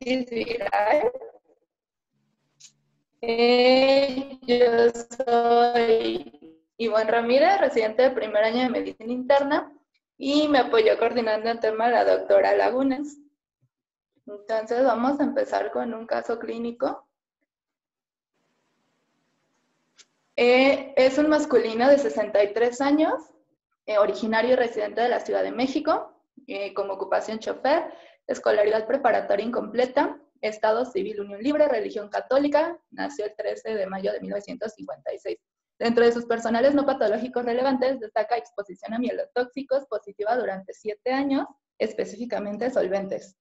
viral. Eh, yo soy Iván Ramírez, residente de primer año de medicina interna, y me apoyó coordinando el tema la doctora Lagunas. Entonces vamos a empezar con un caso clínico. Eh, es un masculino de 63 años, eh, originario y residente de la Ciudad de México, eh, como ocupación chofer, escolaridad preparatoria incompleta, Estado civil unión libre, religión católica, nació el 13 de mayo de 1956. Dentro de sus personales no patológicos relevantes, destaca exposición a mielotóxicos positiva durante siete años, específicamente solventes.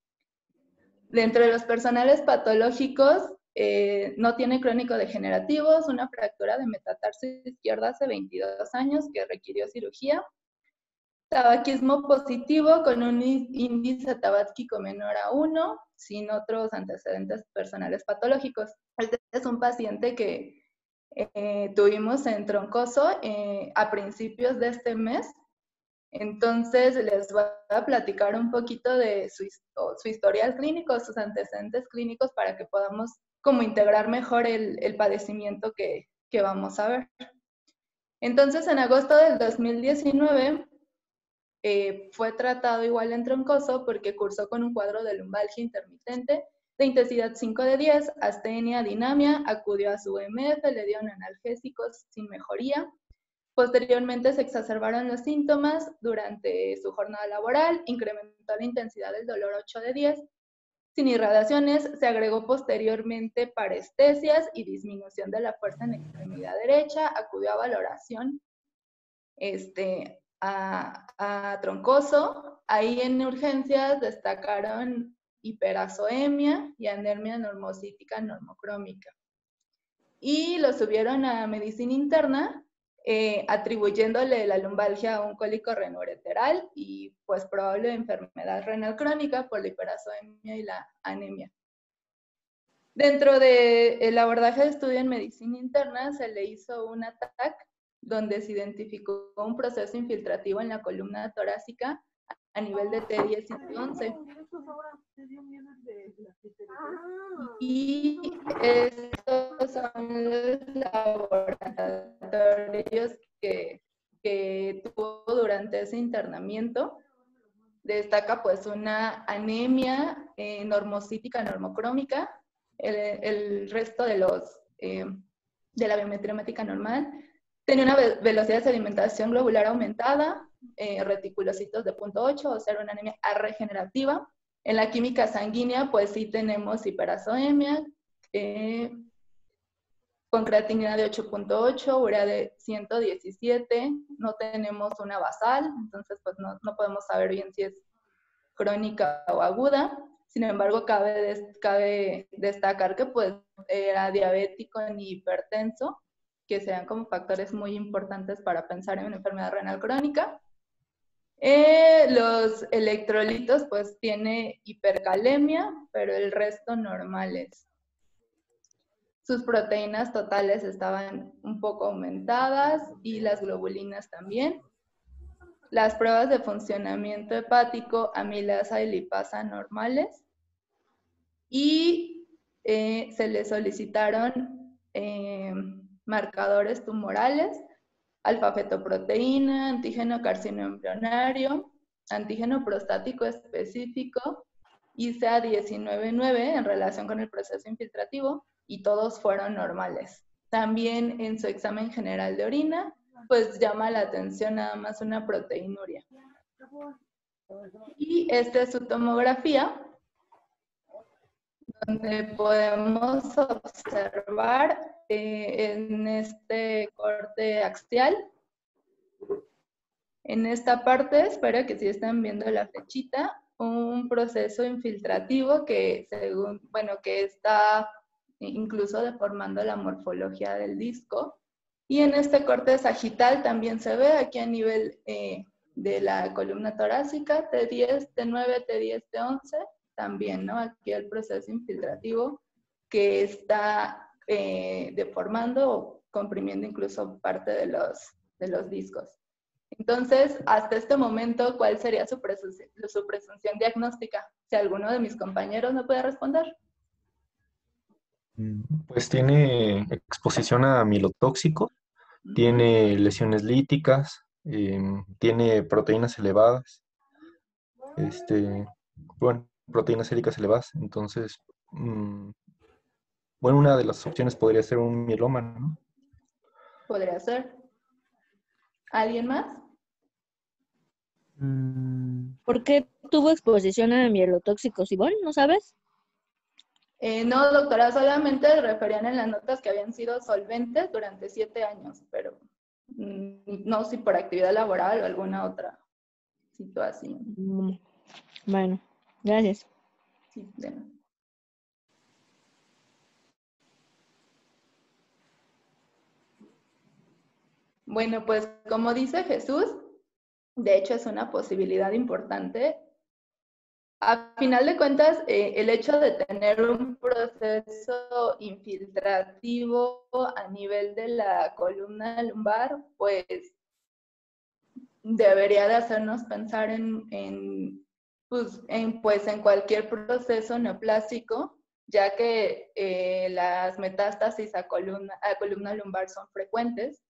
Dentro de los personales patológicos, eh, no tiene crónico degenerativos, una fractura de metatarsis izquierda hace 22 años que requirió cirugía, tabaquismo positivo con un índice tabáquico menor a 1, sin otros antecedentes personales patológicos. Este es un paciente que eh, tuvimos en Troncoso eh, a principios de este mes. Entonces les voy a platicar un poquito de su, su historial clínico, sus antecedentes clínicos para que podamos como integrar mejor el, el padecimiento que, que vamos a ver. Entonces, en agosto del 2019, eh, fue tratado igual en troncoso porque cursó con un cuadro de lumbalgia intermitente de intensidad 5 de 10, astenia, dinamia, acudió a su MF, le dieron analgésicos sin mejoría. Posteriormente se exacerbaron los síntomas durante su jornada laboral, incrementó la intensidad del dolor 8 de 10. Sin irradiaciones, se agregó posteriormente parestesias y disminución de la fuerza en extremidad derecha, acudió a valoración este, a, troncoso. Ahí en urgencias destacaron hiperazoemia y anemia normocítica normocrómica. Y lo subieron a medicina interna, eh, atribuyéndole la lumbalgia a un cólico renoureteral y pues probable enfermedad renal crónica por la hiperazoemia y la anemia. Dentro del abordaje de estudio en medicina interna se le hizo un ataque donde se identificó un proceso infiltrativo en la columna torácica a nivel de T10 y T11. Y estos son los laboratorios que, que tuvo durante ese internamiento. Destaca pues una anemia eh, normocítica normocrómica, el, el, resto de los eh, de la biometría normal, Tenía una velocidad de sedimentación globular aumentada, eh, reticulocitos de 0.8, o sea, una anemia regenerativa. En la química sanguínea, pues sí tenemos hiperazoemia, eh, con creatinina de 8.8, urea de 117, no tenemos una basal, entonces pues no, no, podemos saber bien si es crónica o aguda. Sin embargo, cabe, cabe destacar que pues era diabético ni hipertenso, que sean como factores muy importantes para pensar en una enfermedad renal crónica. Eh, los electrolitos, pues tiene hipercalemia, pero el resto normales. Sus proteínas totales estaban un poco aumentadas y las globulinas también. Las pruebas de funcionamiento hepático, amilasa y lipasa normales. Y eh, se le solicitaron eh, marcadores tumorales, alfa-fetoproteína, antígeno carcinoembrionario, antígeno prostático específico, ICA199 en relación con el proceso infiltrativo y todos fueron normales. También en su examen general de orina, pues llama la atención nada más una proteinuria. Y esta es su tomografía, donde podemos observar eh, en este corte axial. En esta parte, espero que si están viendo la flechita, un proceso infiltrativo que según, bueno, que está incluso deformando la morfología del disco. Y en este corte sagital también se ve aquí a nivel eh, de la columna torácica, T10, T9, T10, T11, también, ¿no? Aquí el proceso infiltrativo que está eh, deformando o comprimiendo incluso parte de los, de los discos. Entonces, hasta este momento, ¿cuál sería su, presunción, su presunción diagnóstica? Si alguno de mis compañeros me puede responder. Mm, pues tiene exposición a milotóxico, tiene lesiones líticas, em, tiene proteínas elevadas, este, bueno, proteínas séricas elevadas. Entonces, mm, bueno, una de las opciones podría ser un mieloma, ¿no? Podría ser. ¿Alguien más? Mm, ¿Por qué tuvo exposición a mielotóxicos, Ivonne? ¿No sabes? Eh, no, doctora, solamente referían en las notas que habían sido solventes durante siete años, pero mm, no si por actividad laboral o alguna otra situación. Bueno, gracias. Bueno, pues como dice Jesús, de hecho es una posibilidad importante. A final de cuentas, eh, el hecho de tener un proceso infiltrativo a nivel de la columna lumbar, pues debería de hacernos pensar en, pues, en, pues, en cualquier proceso neoplásico, ya que eh, las metástasis a columna, a columna lumbar son frecuentes.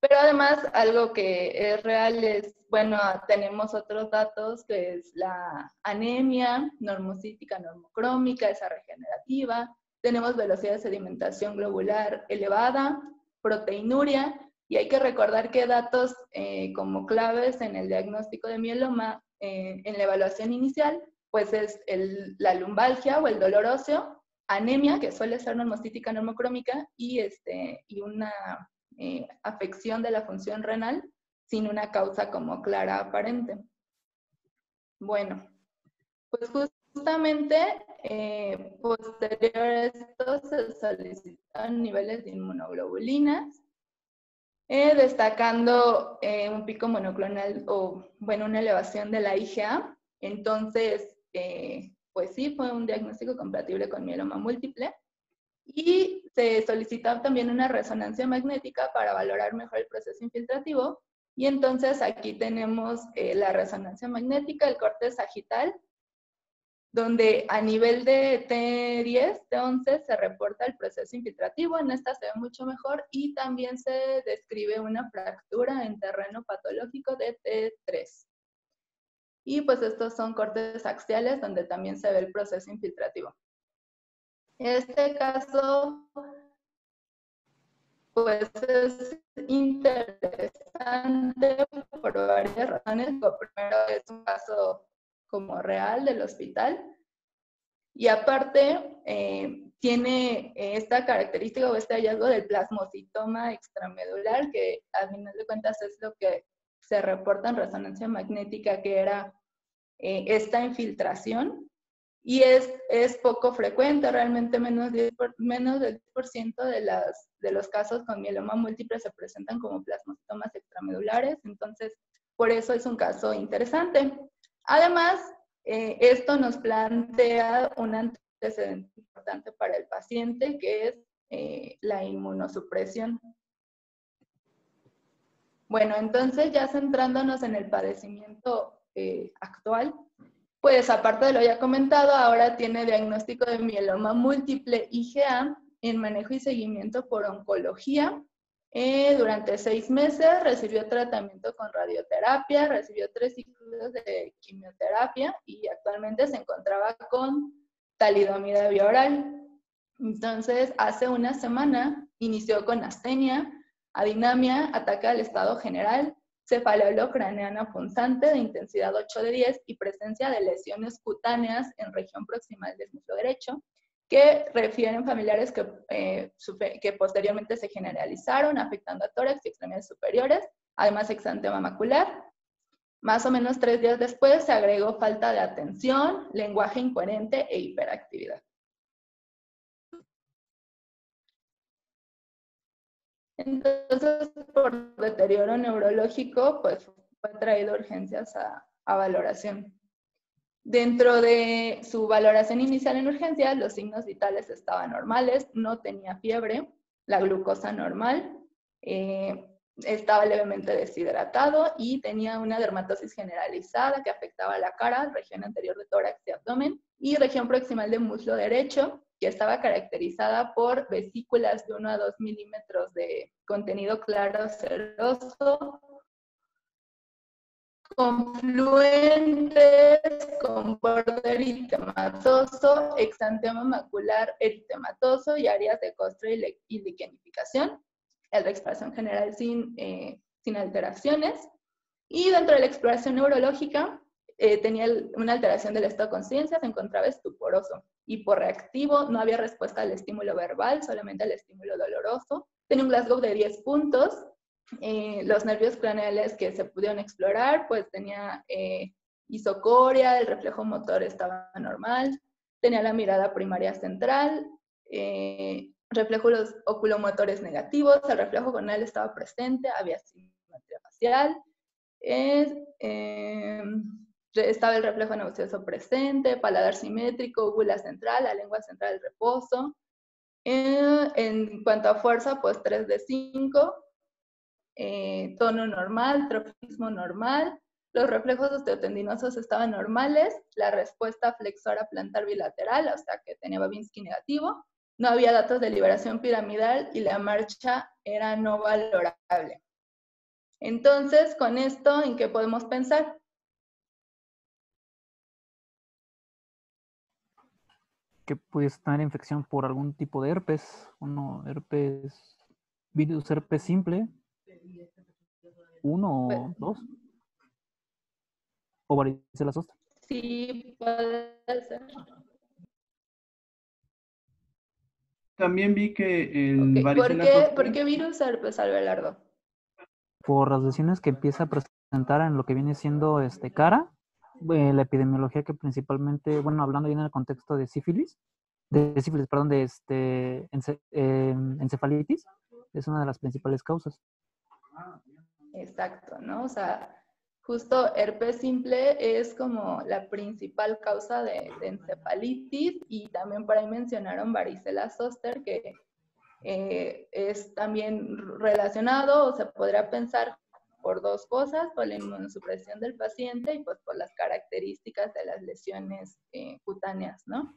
Pero además, algo que es real es, bueno, tenemos otros datos que es la anemia normocítica, normocrómica, esa regenerativa, tenemos velocidad de sedimentación globular elevada, proteinuria, y hay que recordar que datos eh, como claves en el diagnóstico de mieloma, eh, en la evaluación inicial, pues es la lumbalgia o el dolor óseo, anemia, que suele ser normocítica, normocrómica, y, este, una eh, afección de la función renal sin una causa como clara aparente. Bueno, pues justamente eh, posterior a esto se solicitan niveles de inmunoglobulinas, eh, destacando un pico monoclonal o, bueno, una elevación de la IgA. Entonces, pues sí, fue un diagnóstico compatible con mieloma múltiple. Y se solicitaba también una resonancia magnética para valorar mejor el proceso infiltrativo. Y entonces aquí tenemos eh, la resonancia magnética, el corte sagital, donde a nivel de T10, T11 se reporta el proceso infiltrativo, en esta se ve mucho mejor y también se describe una fractura en terreno patológico de T3. Y pues estos son cortes axiales donde también se ve el proceso infiltrativo. Este caso, pues es interesante por varias razones. primero, es un caso como real del hospital. Y aparte, eh, tiene esta característica o este hallazgo del plasmocitoma extramedular, que a final de cuentas es lo que se reporta en resonancia magnética, que era eh, esta infiltración y es, es poco frecuente, realmente menos, menos del 10% de, las, de los casos con mieloma múltiple se presentan como plasmocitomas extramedulares, entonces por eso es un caso interesante. Además, eh, esto nos plantea un antecedente importante para el paciente, que es eh, la inmunosupresión. Bueno, entonces ya centrándonos en el padecimiento eh, actual, pues aparte de lo ya comentado, ahora tiene diagnóstico de mieloma múltiple IgA en manejo y seguimiento por oncología. Eh, durante seis meses recibió tratamiento con radioterapia, recibió tres ciclos de quimioterapia y actualmente se encontraba con talidomida bioral. Entonces, hace una semana inició con astenia, adinamia, ataque al estado general, craneana punzante de intensidad 8 de 10 y presencia de lesiones cutáneas en región proximal del muslo derecho, que refieren familiares que, eh, que posteriormente se generalizaron, afectando a tórax y extremidades superiores, además exantema macular. Más o menos tres días después se agregó falta de atención, lenguaje incoherente e hiperactividad. Entonces, por deterioro neurológico, pues fue traído urgencias a, valoración. Dentro de su valoración inicial en urgencias, los signos vitales estaban normales, no tenía fiebre, la glucosa normal, eh, estaba levemente deshidratado y tenía una dermatosis generalizada que afectaba la cara, región anterior de tórax y abdomen, y región proximal de muslo derecho, que estaba caracterizada por vesículas de 1 a 2 milímetros de contenido claro ceroso, confluentes con borde eritematoso, exantema macular eritematoso y áreas de costra y, liquenificación. El de expresión general sin, eh, sin alteraciones. Y dentro de la exploración neurológica, eh, tenía una alteración del estado de conciencia, se encontraba estuporoso, hiporreactivo, no había respuesta al estímulo verbal, solamente al estímulo doloroso. Tenía un Glasgow de 10 puntos, eh, los nervios craneales que se pudieron explorar, pues tenía eh, isocoria, el reflejo motor estaba normal, tenía la mirada primaria central, eh, reflejos oculomotores negativos, el reflejo gonal estaba presente, había simetría facial, estaba el reflejo nauseoso presente, paladar simétrico, gula central, la lengua central reposo. en cuanto a fuerza, pues 3 de 5, eh, tono normal, trofismo normal, los reflejos osteotendinosos estaban normales, la respuesta flexora plantar bilateral, o sea que tenía Babinski negativo, no había datos de liberación piramidal y la marcha era no valorable. Entonces, con esto, ¿en qué podemos pensar? Que pudiese tener infección por algún tipo de herpes, uno, herpes, virus herpes simple, uno o dos. O varicela zoster. Sí, puede ser. También vi que el okay. ¿Por, qué, ¿Por qué virus herpes alveolar? Por las lesiones que empieza a presentar en lo que viene siendo este cara, eh, la epidemiología que principalmente, bueno, hablando ya en el contexto de sífilis, de sífilis, perdón, de este eh, encefalitis, es una de las principales causas. Exacto, ¿no? O sea, justo herpes simple es como la principal causa de, encefalitis y también por ahí mencionaron varicela zoster que eh, es también relacionado o se podría pensar por dos cosas, por la inmunosupresión del paciente y pues por las características de las lesiones eh, cutáneas, ¿no?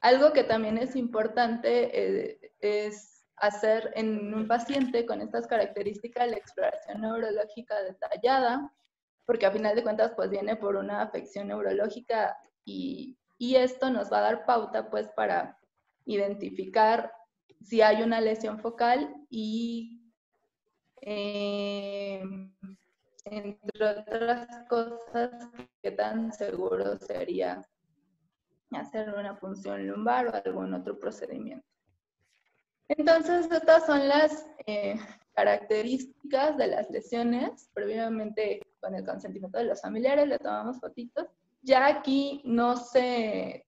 Algo que también es importante eh, es hacer en un paciente con estas características la exploración neurológica detallada, porque a final de cuentas pues viene por una afección neurológica y, esto nos va a dar pauta pues para identificar si hay una lesión focal y eh, entre otras cosas qué tan seguro sería hacer una punción lumbar o algún otro procedimiento. Entonces, estas son las eh, características de las lesiones. Previamente, con el consentimiento de los familiares, le tomamos fotitos. Ya aquí no se,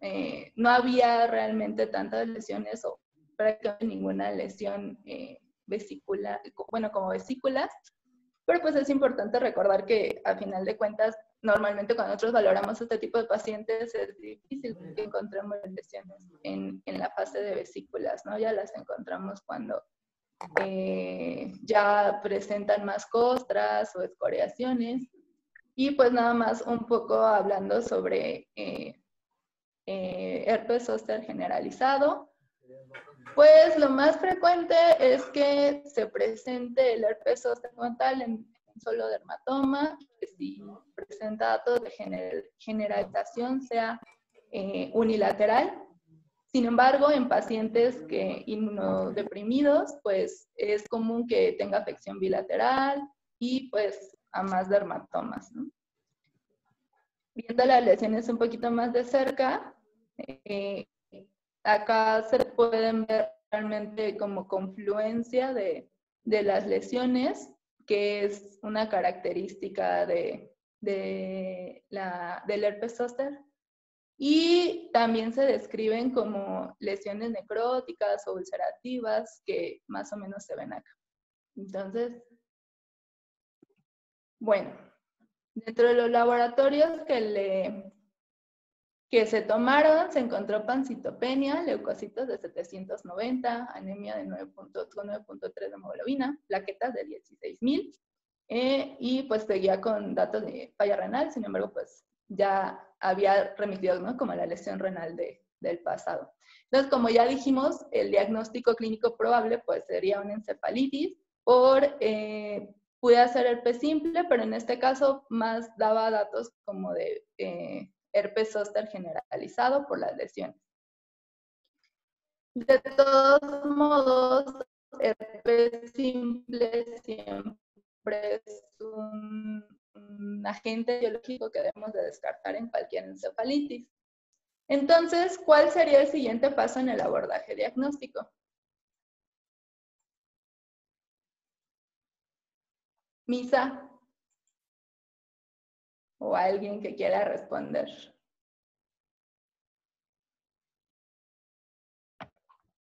eh, no había realmente tantas lesiones o prácticamente ninguna lesión eh, vesicular, bueno, como vesículas, pero pues es importante recordar que a final de cuentas, normalmente cuando nosotros valoramos este tipo de pacientes es difícil que encontremos lesiones en, en la fase de vesículas, ¿no? Ya las encontramos cuando eh, ya presentan más costras o escoriaciones. Y pues nada más un poco hablando sobre eh, eh, herpes zóster generalizado. Pues lo más frecuente es que se presente el herpes zóster tal en un solo dermatoma, que si presenta datos de generalización sea eh, unilateral. Sin embargo, en pacientes que inmunodeprimidos, pues es común que tenga afección bilateral y pues a más dermatomas. Viendo las lesiones un poquito más de cerca, eh, acá se pueden ver realmente como confluencia de, las lesiones, que es una característica de, la, del herpes zóster. Y también se describen como lesiones necróticas o ulcerativas que más o menos se ven acá. Entonces, bueno, dentro de los laboratorios que le que se tomaron, se encontró pancitopenia, leucocitos de 790, anemia de 9.3 de hemoglobina, plaquetas de 16.000 eh, y pues seguía con datos de falla renal, sin embargo pues ya había remitido ¿no? como la lesión renal de, del pasado. Entonces, como ya dijimos, el diagnóstico clínico probable pues sería una encefalitis por, eh, puede ser herpes simple, pero en este caso más daba datos como de eh, herpes zóster generalizado por las lesiones. De todos modos, herpes simple siempre es un, agente biológico que debemos de descartar en cualquier encefalitis. Entonces, ¿cuál sería el siguiente paso en el abordaje diagnóstico? Misa, o alguien que quiera responder.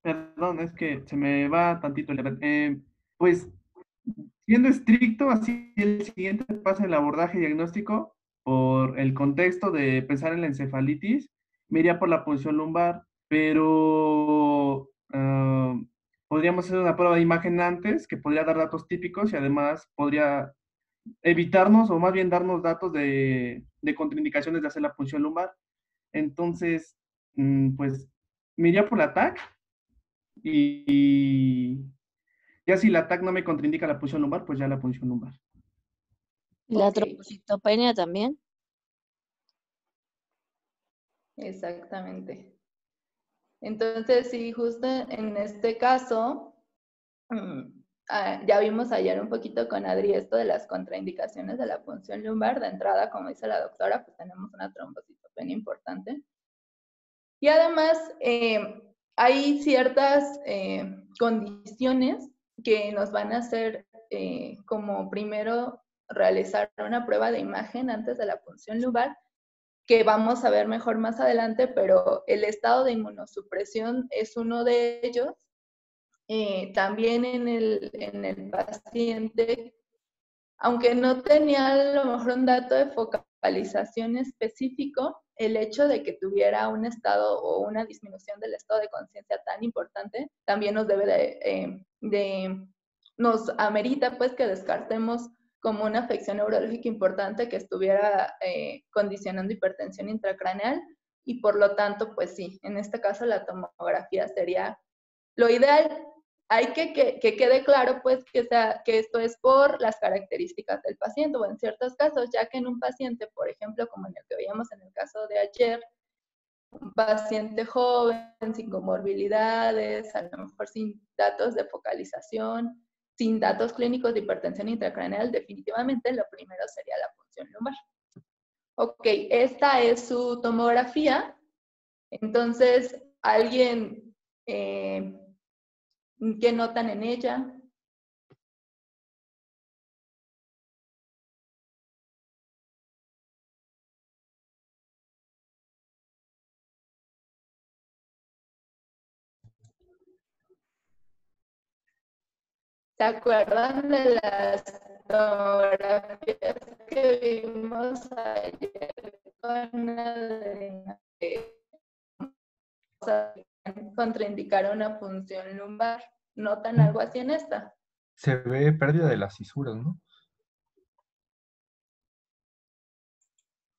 Perdón, es que se me va tantito el... Eh, pues, siendo estricto, así el siguiente paso el abordaje diagnóstico, por el contexto de pensar en la encefalitis, me iría por la posición lumbar, pero ah, podríamos hacer una prueba de imagen antes que podría dar datos típicos y además podría evitarnos o más bien darnos datos de, contraindicaciones de hacer la punción lumbar. Entonces, mm, pues me iría por la TAC y, ya si la TAC no me contraindica la punción lumbar, pues ya la punción lumbar. ¿Y la trombocitopenia también? Exactamente. Entonces, sí, justo en este caso, mm, Ah, ya vimos ayer un poquito con Adri esto de las contraindicaciones de la punción lumbar. De entrada, como dice la doctora, pues tenemos una trombocitopenia importante. Y además, eh, hay ciertas eh, condiciones que nos van a hacer eh, como primero realizar una prueba de imagen antes de la punción lumbar, que vamos a ver mejor más adelante, pero el estado de inmunosupresión es uno de ellos eh, también en el, en el paciente, aunque no tenía a lo mejor un dato de focalización específico, el hecho de que tuviera un estado o una disminución del estado de conciencia tan importante también nos debe de, eh, de, nos amerita pues que descartemos como una afección neurológica importante que estuviera eh, condicionando hipertensión intracraneal y por lo tanto pues sí, en este caso la tomografía sería lo ideal hay que, que, quede claro pues que, sea, que esto es por las características del paciente o en ciertos casos, ya que en un paciente, por ejemplo, como en el que veíamos en el caso de ayer, un paciente joven, sin comorbilidades, a lo mejor sin datos de focalización, sin datos clínicos de hipertensión intracraneal, definitivamente lo primero sería la función lumbar. Ok, esta es su tomografía. Entonces, alguien eh, ¿Qué notan en ella? ¿Se acuerdan de las tomografías que vimos ayer con la contraindicar una función lumbar. ¿Notan algo así en esta? Se ve pérdida de las cisuras, ¿no?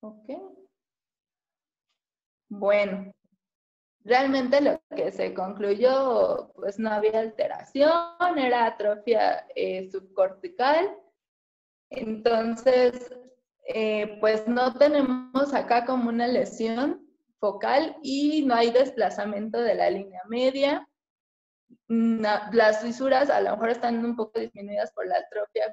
Ok. Bueno, realmente lo que se concluyó, pues no había alteración, era atrofia eh, subcortical. Entonces, eh, pues no tenemos acá como una lesión focal y no hay desplazamiento de la línea media. Mm, las fisuras a lo mejor están un poco disminuidas por la atrofia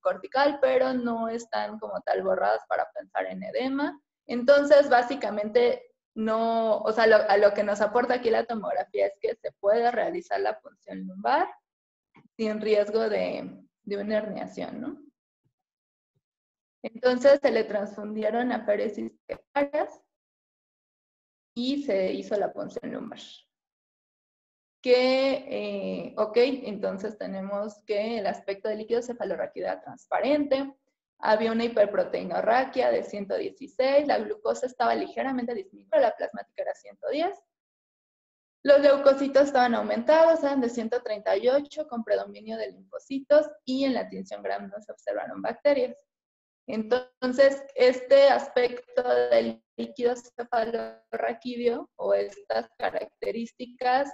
cortical, pero no están como tal borradas para pensar en edema. Entonces, básicamente, no, o sea, a lo que nos aporta aquí la tomografía es que se puede realizar la función lumbar sin riesgo de, de una herniación, ¿no? Entonces se le transfundieron a féresis y se hizo la punción lumbar. Que, eh, ok, entonces tenemos que el aspecto del líquido cefalorraquídeo transparente, había una hiperproteinorraquia de 116, la glucosa estaba ligeramente disminuida, la plasmática era 110. Los leucocitos estaban aumentados, eran de 138 con predominio de linfocitos y en la tinción gram no se observaron bacterias. Entonces, este aspecto del líquido cefalorraquídeo o estas características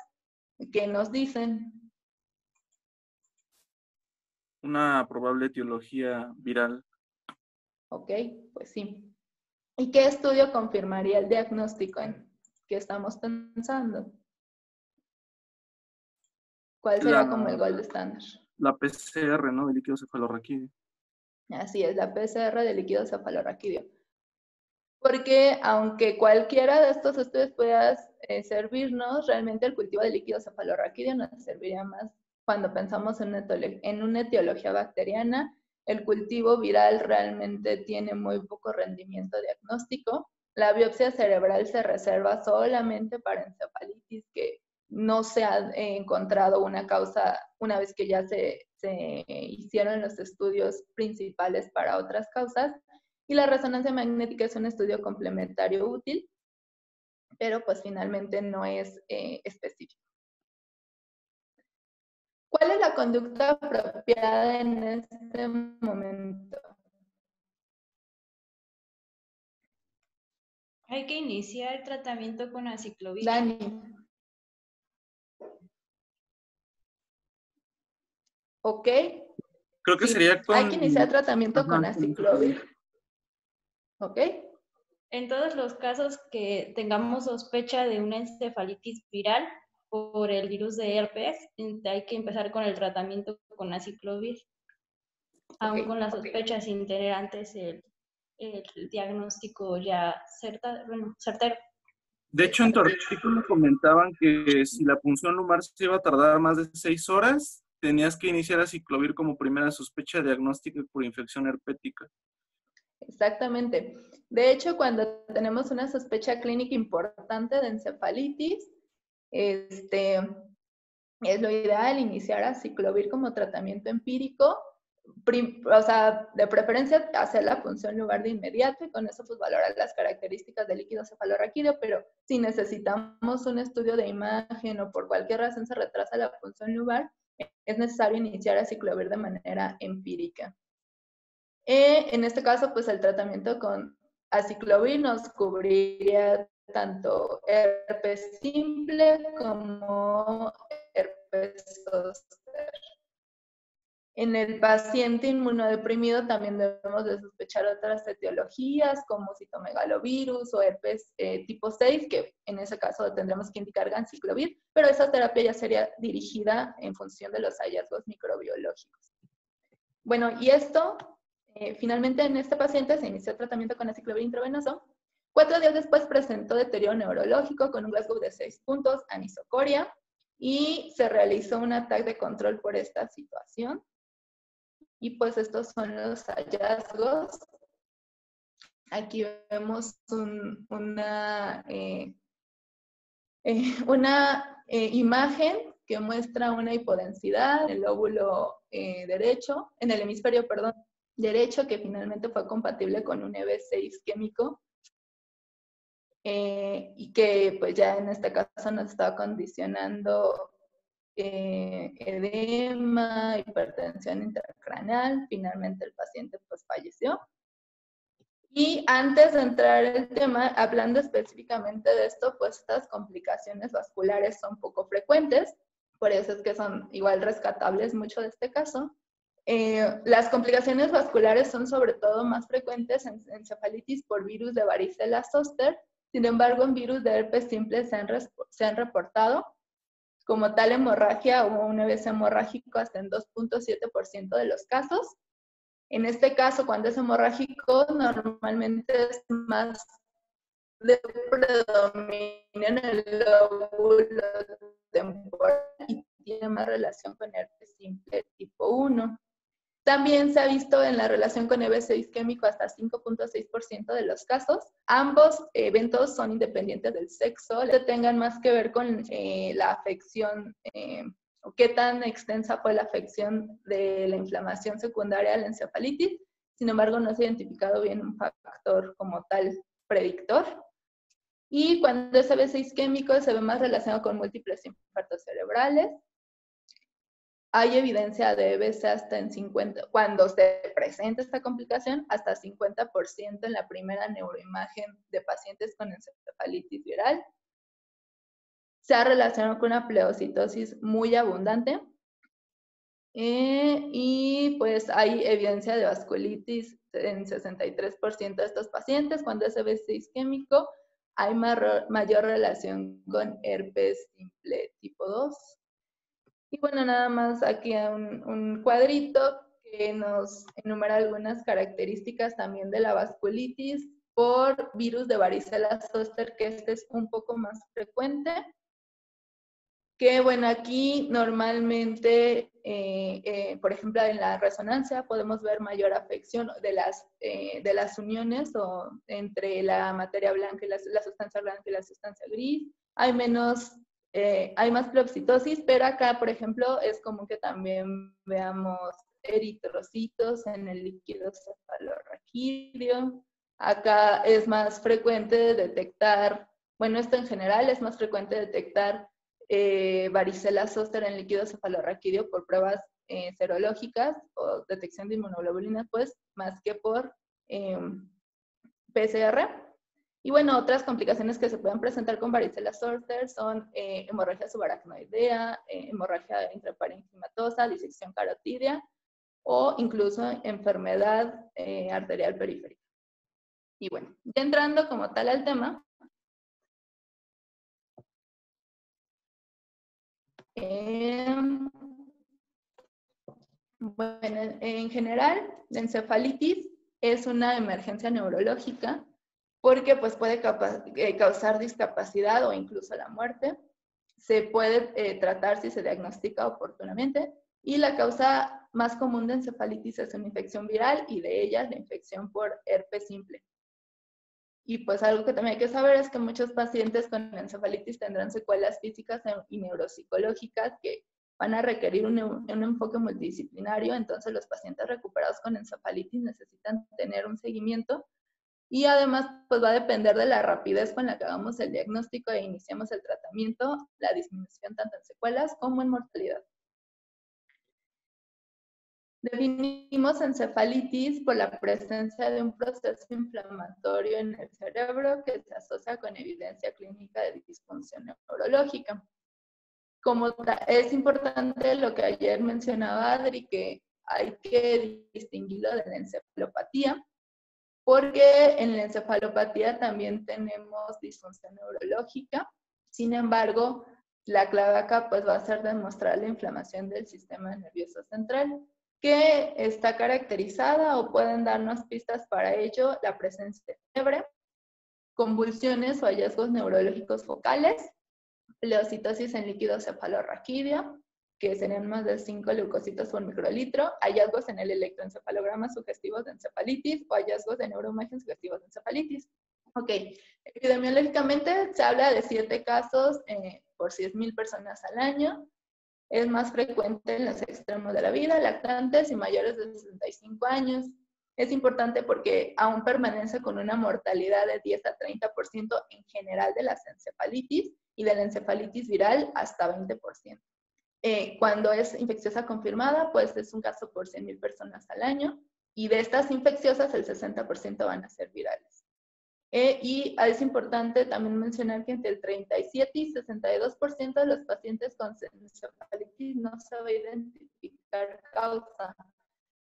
que nos dicen. Una probable etiología viral. Ok, pues sí. ¿Y qué estudio confirmaría el diagnóstico en que estamos pensando? ¿Cuál sería como el gold estándar? La PCR, ¿no? De líquido cefalorraquídeo. Así es, la PCR de líquido cefalorraquídeo. Porque aunque cualquiera de estos estudios pueda eh, servirnos, realmente el cultivo de líquido cefalorraquídeo nos serviría más cuando pensamos en en una etiología bacteriana. El cultivo viral realmente tiene muy poco rendimiento diagnóstico. La biopsia cerebral se reserva solamente para encefalitis que no se ha encontrado una causa una vez que ya se, hicieron los estudios principales para otras causas. Y la resonancia magnética es un estudio complementario útil, pero pues finalmente no es eh, específico. ¿Cuál es la conducta apropiada en este momento? Hay que iniciar el tratamiento con aciclovir. Dani. ¿Ok? Creo que sería con... Hay que iniciar tratamiento con aciclovir. ¿Ok? En todos los casos que tengamos sospecha de una encefalitis viral por el virus de herpes, hay que empezar con el tratamiento con aciclovir, aún con la sospecha sin tener antes el, diagnóstico ya certero. De hecho, en tu artículo comentaban que si la punción lumbar se iba a tardar más de seis horas, tenías que iniciar a ciclovir como primera sospecha diagnóstica por infección herpética. Exactamente. De hecho, cuando tenemos una sospecha clínica importante de encefalitis, este, es lo ideal iniciar a ciclovir como tratamiento empírico, o sea, de preferencia hacer la función lugar de inmediato y con eso pues valorar las características del líquido cefalorraquídeo, pero si necesitamos un estudio de imagen o por cualquier razón se retrasa la función lugar, es necesario iniciar a ciclovir de manera empírica. Eh, en este caso, pues el tratamiento con aciclovir nos cubriría tanto herpes simple como herpes. En el paciente inmunodeprimido también debemos de sospechar otras etiologías como citomegalovirus o herpes eh, tipo 6, que en ese caso tendremos que indicar ganciclovir, pero esa terapia ya sería dirigida en función de los hallazgos microbiológicos. Bueno, y esto, eh, finalmente en este paciente se inició tratamiento con aciclovir intravenoso. Cuatro días después presentó deterioro neurológico con un Glasgow de 6 puntos, anisocoria, y se realizó un ataque de control por esta situación. Y pues estos son los hallazgos. Aquí vemos una, eh, eh, una eh, imagen que muestra una hipodensidad en el lóbulo derecho, en el hemisferio, perdón, derecho, que finalmente fue compatible con un EB6 químico y que pues ya en este caso nos estaba condicionando eh, edema, hipertensión intracraneal, finalmente el paciente pues falleció. Y antes de entrar en el tema, hablando específicamente de esto, pues estas complicaciones vasculares son poco frecuentes, por eso es que son igual rescatables mucho de este caso. Eh, las complicaciones vasculares son sobre todo más frecuentes en encefalitis por virus de varicela zoster, sin embargo en virus de herpes simple se han, se han reportado como tal hemorragia o un EBC hemorrágico hasta en 2.7% de los casos. En este caso, cuando es hemorrágico, normalmente es más de predominio en el lóbulo temporal y tiene más relación con herpes simple tipo 1. También se ha visto en la relación con EBC isquémico hasta 5.6% de los casos. Ambos eventos son independientes del sexo, tengan más que ver con eh, la afección eh, o qué tan extensa fue la afección de la inflamación secundaria de la encefalitis. sin embargo no se ha identificado bien un factor como tal predictor. Y cuando es AB6 isquémico se ve más relacionado con múltiples infartos cerebrales. Hay evidencia de EBC hasta en 50, cuando se presenta esta complicación, hasta 50% en la primera neuroimagen de pacientes con encefalitis viral. Se ha relacionado con una pleocitosis muy abundante. Eh, y pues hay evidencia de vasculitis en 63% de estos pacientes. Cuando es EBC isquémico, hay mayor relación con herpes simple tipo 2. Y bueno, nada más aquí un, un cuadrito que nos enumera algunas características también de la vasculitis por virus de varicela zoster, que este es un poco más frecuente. Que bueno, aquí normalmente, eh, eh, por ejemplo, en la resonancia podemos ver mayor afección de las, eh, de las uniones o entre la materia blanca y la, la, sustancia blanca y la sustancia gris. Hay menos, hay más pleoxitosis, pero acá, por ejemplo, es común que también veamos eritrocitos en el líquido cefalorraquídeo. Acá es más frecuente detectar, bueno, esto en general es más frecuente detectar eh, varicela zoster en líquido cefalorraquídeo por pruebas eh, serológicas o detección de inmunoglobulinas, pues, más que por em, PCR. Y bueno, otras complicaciones que se pueden presentar con varicela zoster son eh, hemorragia subaracnoidea, hemorragia intraparenquimatosa, disección carotidia o incluso enfermedad arterial periférica. Y bueno, ya entrando como tal al tema, Em, bueno, en general, la encefalitis es una emergencia neurológica porque pues, puede eh, causar discapacidad o incluso la muerte. Se puede eh, tratar si se diagnostica oportunamente y la causa más común de encefalitis es una infección viral y de ellas la infección por herpes simple. Y pues algo que también hay que saber es que muchos pacientes con encefalitis tendrán secuelas físicas y neuropsicológicas que van a requerir un, un, enfoque multidisciplinario, entonces los pacientes recuperados con encefalitis necesitan tener un seguimiento y además pues va a depender de la rapidez con la que hagamos el diagnóstico e iniciamos el tratamiento, la disminución tanto en secuelas como en mortalidad. Definimos encefalitis por la presencia de un proceso inflamatorio en el cerebro que se asocia con evidencia clínica de disfunción neurológica. Como es importante lo que ayer mencionaba Adri, que hay que distinguirlo de la encefalopatía, porque en la encefalopatía también tenemos disfunción neurológica. Sin embargo, la clave acá pues, va a ser demostrar la inflamación del sistema nervioso central que está caracterizada o pueden darnos pistas para ello la presencia de fiebre, convulsiones o hallazgos neurológicos focales, leucitosis en líquido cefalorraquídeo, que serían más de 5 leucocitos por microlitro, hallazgos en el electroencefalograma sugestivos de encefalitis o hallazgos de neuroimagen sugestivos de encefalitis. Ok, epidemiológicamente se habla de 7 casos eh, por 100.000 personas al año, es más frecuente en los extremos de la vida, lactantes y mayores de 65 años. Es importante porque aún permanece con una mortalidad de 10 a 30% en general de las encefalitis y de la encefalitis viral hasta 20%. Eh, cuando es infecciosa confirmada, pues es un caso por 100.000 personas al año y de estas infecciosas el 60% van a ser virales. Eh, y es importante también mencionar que entre el 37 y 62% de los pacientes con encefalitis no se va a identificar causa.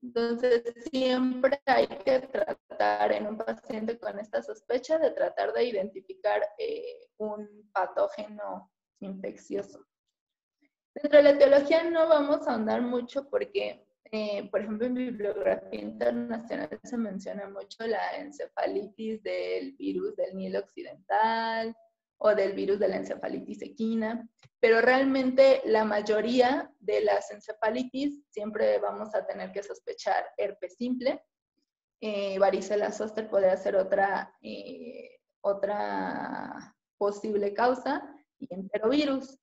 Entonces, siempre hay que tratar en un paciente con esta sospecha de tratar de identificar eh, un patógeno infeccioso. Dentro de la etiología no vamos a ahondar mucho porque eh, por ejemplo, en bibliografía internacional se menciona mucho la encefalitis del virus del Nilo Occidental o del virus de la encefalitis equina, pero realmente la mayoría de las encefalitis siempre vamos a tener que sospechar herpes simple. Eh, varicela zoster podría ser otra, eh, otra posible causa y enterovirus.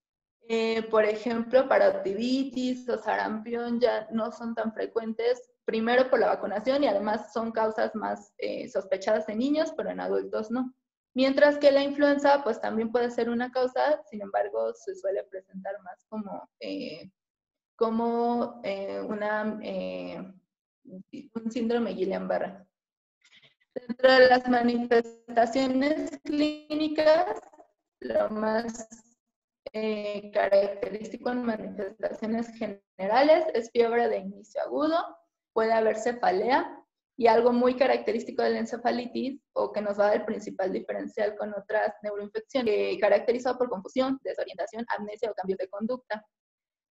Eh, por ejemplo, parotiditis o sarampión ya no son tan frecuentes primero por la vacunación y además son causas más eh, sospechadas en niños, pero en adultos no. Mientras que la influenza, pues también puede ser una causa, sin embargo, se suele presentar más como, eh, como eh, una, un síndrome Guillain-Barré. Dentro de las manifestaciones clínicas, lo más característico en manifestaciones generales es fiebre de inicio agudo, puede haber cefalea y algo muy característico de la encefalitis o que nos va a dar el principal diferencial con otras neuroinfecciones, eh, caracterizado por confusión, desorientación, amnesia o cambios de conducta.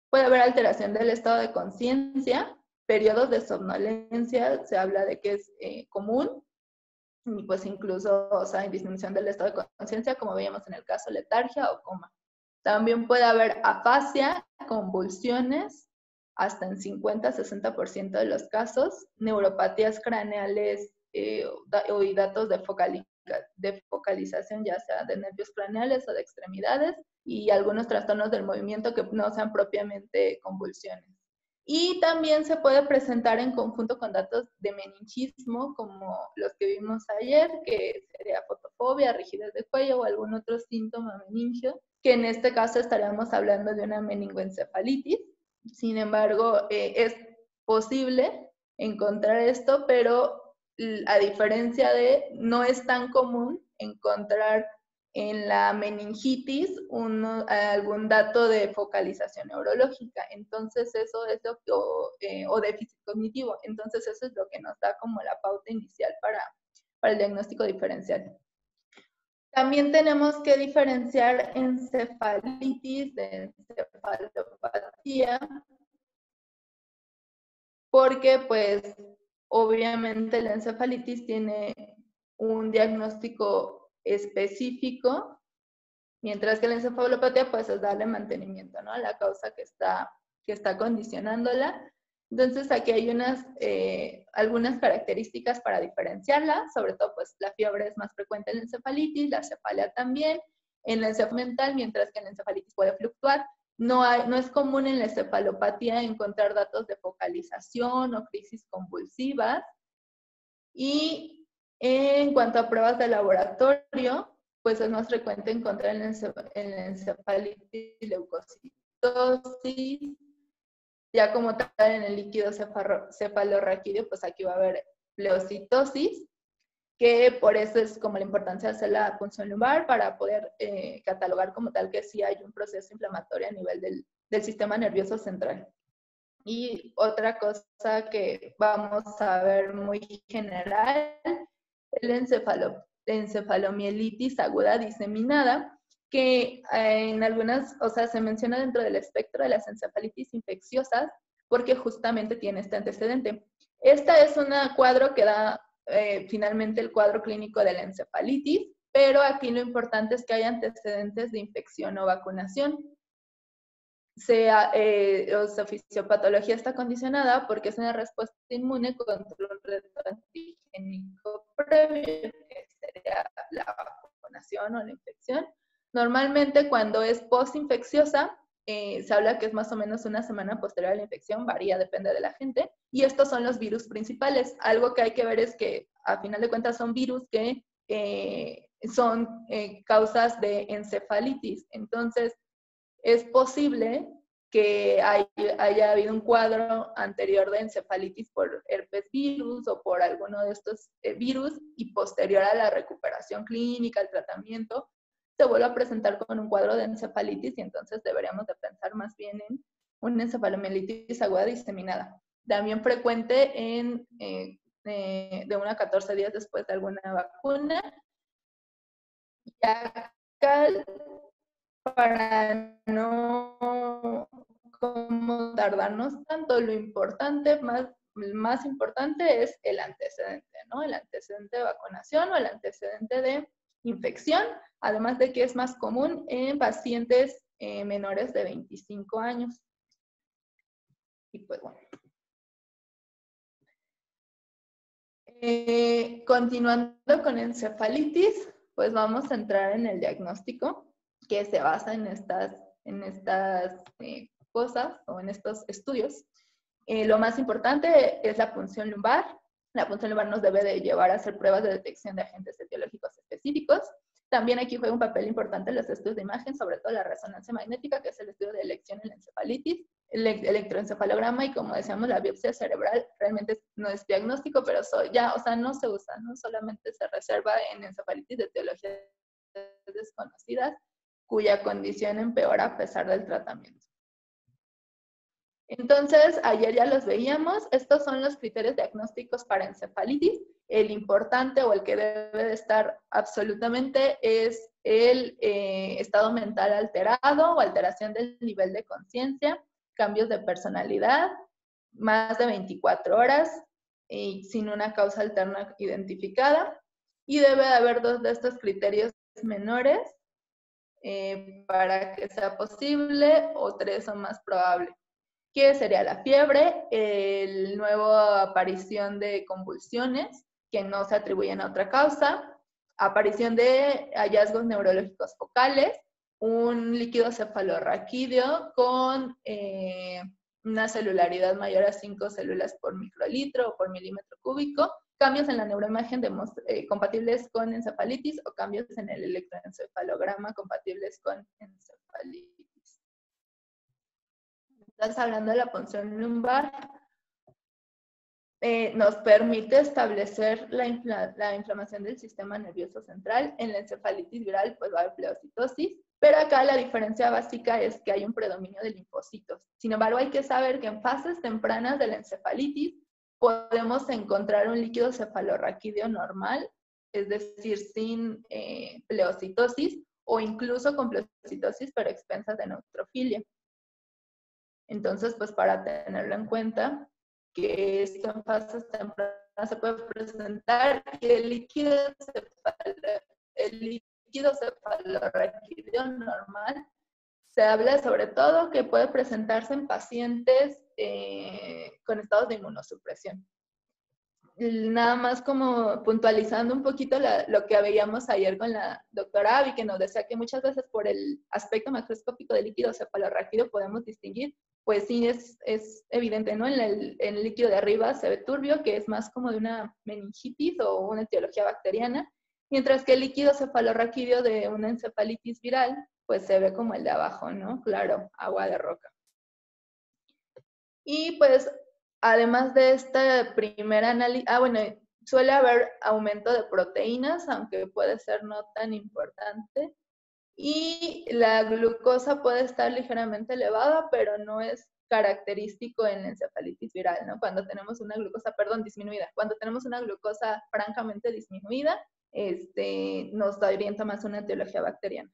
Puede haber alteración del estado de conciencia, periodos de somnolencia, se habla de que es eh, común, y pues incluso, o sea, en disminución del estado de conciencia, como veíamos en el caso letargia o coma. También puede haber afasia, convulsiones, hasta en 50-60% de los casos, neuropatías craneales eh, y datos de, de focalización, ya sea de nervios craneales o de extremidades, y algunos trastornos del movimiento que no sean propiamente convulsiones. Y también se puede presentar en conjunto con datos de meningismo, como los que vimos ayer, que sería fotofobia, rigidez de cuello o algún otro síntoma meningio, que en este caso estaríamos hablando de una meningoencefalitis. Sin embargo, eh, es posible encontrar esto, pero a diferencia de, no es tan común encontrar en la meningitis algún dato de focalización neurológica. Entonces, eso es lo que, eh, o, déficit cognitivo. Entonces, eso es lo que nos da como la pauta inicial para, para el diagnóstico diferencial. También tenemos que diferenciar encefalitis de encefalopatía, porque pues obviamente la encefalitis tiene un diagnóstico específico, mientras que la encefalopatía pues es darle mantenimiento ¿no? a la causa que está, que está condicionándola. Entonces aquí hay unas, eh, algunas características para diferenciarla, sobre todo pues la fiebre es más frecuente en la encefalitis, la cefalea también, en la encefalitis mental, mientras que en la encefalitis puede fluctuar. No, no es común en la encefalopatía encontrar datos de focalización o crisis convulsivas. Y en cuanto a pruebas de laboratorio, pues es más frecuente encontrar en la, encefalitis leucocitosis, ya como tal en el líquido cefalorraquídeo, pues aquí va a haber pleocitosis, que por eso es como la importancia de hacer la punción lumbar para poder eh, catalogar como tal que sí hay un proceso inflamatorio a nivel del, del sistema nervioso central. Y otra cosa que vamos a ver muy general, el encefalo, encefalomielitis aguda diseminada, que eh, en algunas, o sea, se menciona dentro del espectro de las encefalitis infecciosas porque justamente tiene este antecedente. Esta es un cuadro que da eh, finalmente el cuadro clínico de la encefalitis, pero aquí lo importante es que hay antecedentes de infección o vacunación. Sea, eh, o sea, fisiopatología está condicionada porque es una respuesta inmune contra un reto antigénico previo, que sería la vacunación o la infección, Normalmente cuando es post-infecciosa, eh, se habla que es más o menos una semana posterior a la infección, varía, depende de la gente. Y estos son los virus principales. Algo que hay que ver es que a final de cuentas son virus que eh, son eh, causas de encefalitis. Entonces, es posible que haya habido un cuadro anterior de encefalitis por herpes virus o por alguno de estos virus y posterior a la recuperación clínica, el tratamiento, se vuelve a presentar con un cuadro de encefalitis y entonces deberíamos de pensar más bien en una encefalomielitis aguda diseminada. También frecuente en, eh, eh, de una a 14 días después de alguna vacuna. Y para no tardarnos tanto, lo importante, más, más importante es el antecedente, ¿no? El antecedente de vacunación o el antecedente de infección, además de que es más común en pacientes eh, menores de 25 años. Y pues bueno. Eh, continuando con encefalitis, pues vamos a entrar en el diagnóstico que se basa en estas, en estas eh, cosas o en estos estudios lo más importante es la punción lumbar. La punción lumbar nos debe de llevar a hacer pruebas de detección de agentes etiológicos También aquí juega un papel importante los estudios de imagen, sobre todo la resonancia magnética, que es el estudio de elección en la encefalitis, el electroencefalograma y como decíamos, la biopsia cerebral realmente no es diagnóstico, pero ya, o sea, no se usa, no solamente se reserva en encefalitis de etiologías desconocidas, cuya condición empeora a pesar del tratamiento. Entonces, ayer ya los veíamos, estos son los criterios diagnósticos para encefalitis. El importante o el que debe de estar absolutamente es el eh, estado mental alterado o alteración del nivel de conciencia, cambios de personalidad, más de 24 horas y sin una causa alterna identificada. Y debe haber dos de estos criterios menores eh, para que sea posible o tres o más probable. ¿Qué sería la fiebre? El nuevo aparición de convulsiones que no se atribuyen a otra causa, aparición de hallazgos neurológicos focales, un líquido cefalorraquídeo con eh, una celularidad mayor a 5 células por microlitro o por milímetro cúbico, cambios en la neuroimagen eh, compatibles con encefalitis o cambios en el electroencefalograma compatibles con encefalitis. Estás hablando de la punción lumbar. Eh, nos permite establecer la, la, inflamación del sistema nervioso central. En la encefalitis viral, pues va a haber pleocitosis, pero acá la diferencia básica es que hay un predominio de linfocitos. Sin embargo, hay que saber que en fases tempranas de la encefalitis podemos encontrar un líquido cefalorraquídeo normal, es decir, sin eh, pleocitosis o incluso con pleocitosis pero expensas de neutrofilia. Entonces, pues para tenerlo en cuenta, que esto en fases tempranas se puede presentar y el líquido, el líquido normal, se habla sobre todo que puede presentarse en pacientes eh, con estados de inmunosupresión. Nada más como puntualizando un poquito lo que veíamos ayer con la doctora Avi, que nos decía que muchas veces por el aspecto macroscópico del líquido cefalorraquídeo podemos distinguir, pues sí es, es evidente, ¿no? En el, en el líquido de arriba se ve turbio, que es más como de una meningitis o una etiología bacteriana, mientras que el líquido cefalorraquídeo de una encefalitis viral, pues se ve como el de abajo, ¿no? Claro, agua de roca. Y pues, además de esta primera análisis, ah, bueno, suele haber aumento de proteínas, aunque puede ser no tan importante. Y la glucosa puede estar ligeramente elevada, pero no es característico en la encefalitis viral, ¿no? Cuando tenemos una glucosa, perdón, disminuida. Cuando tenemos una glucosa francamente disminuida, este, nos orienta más una etiología bacteriana.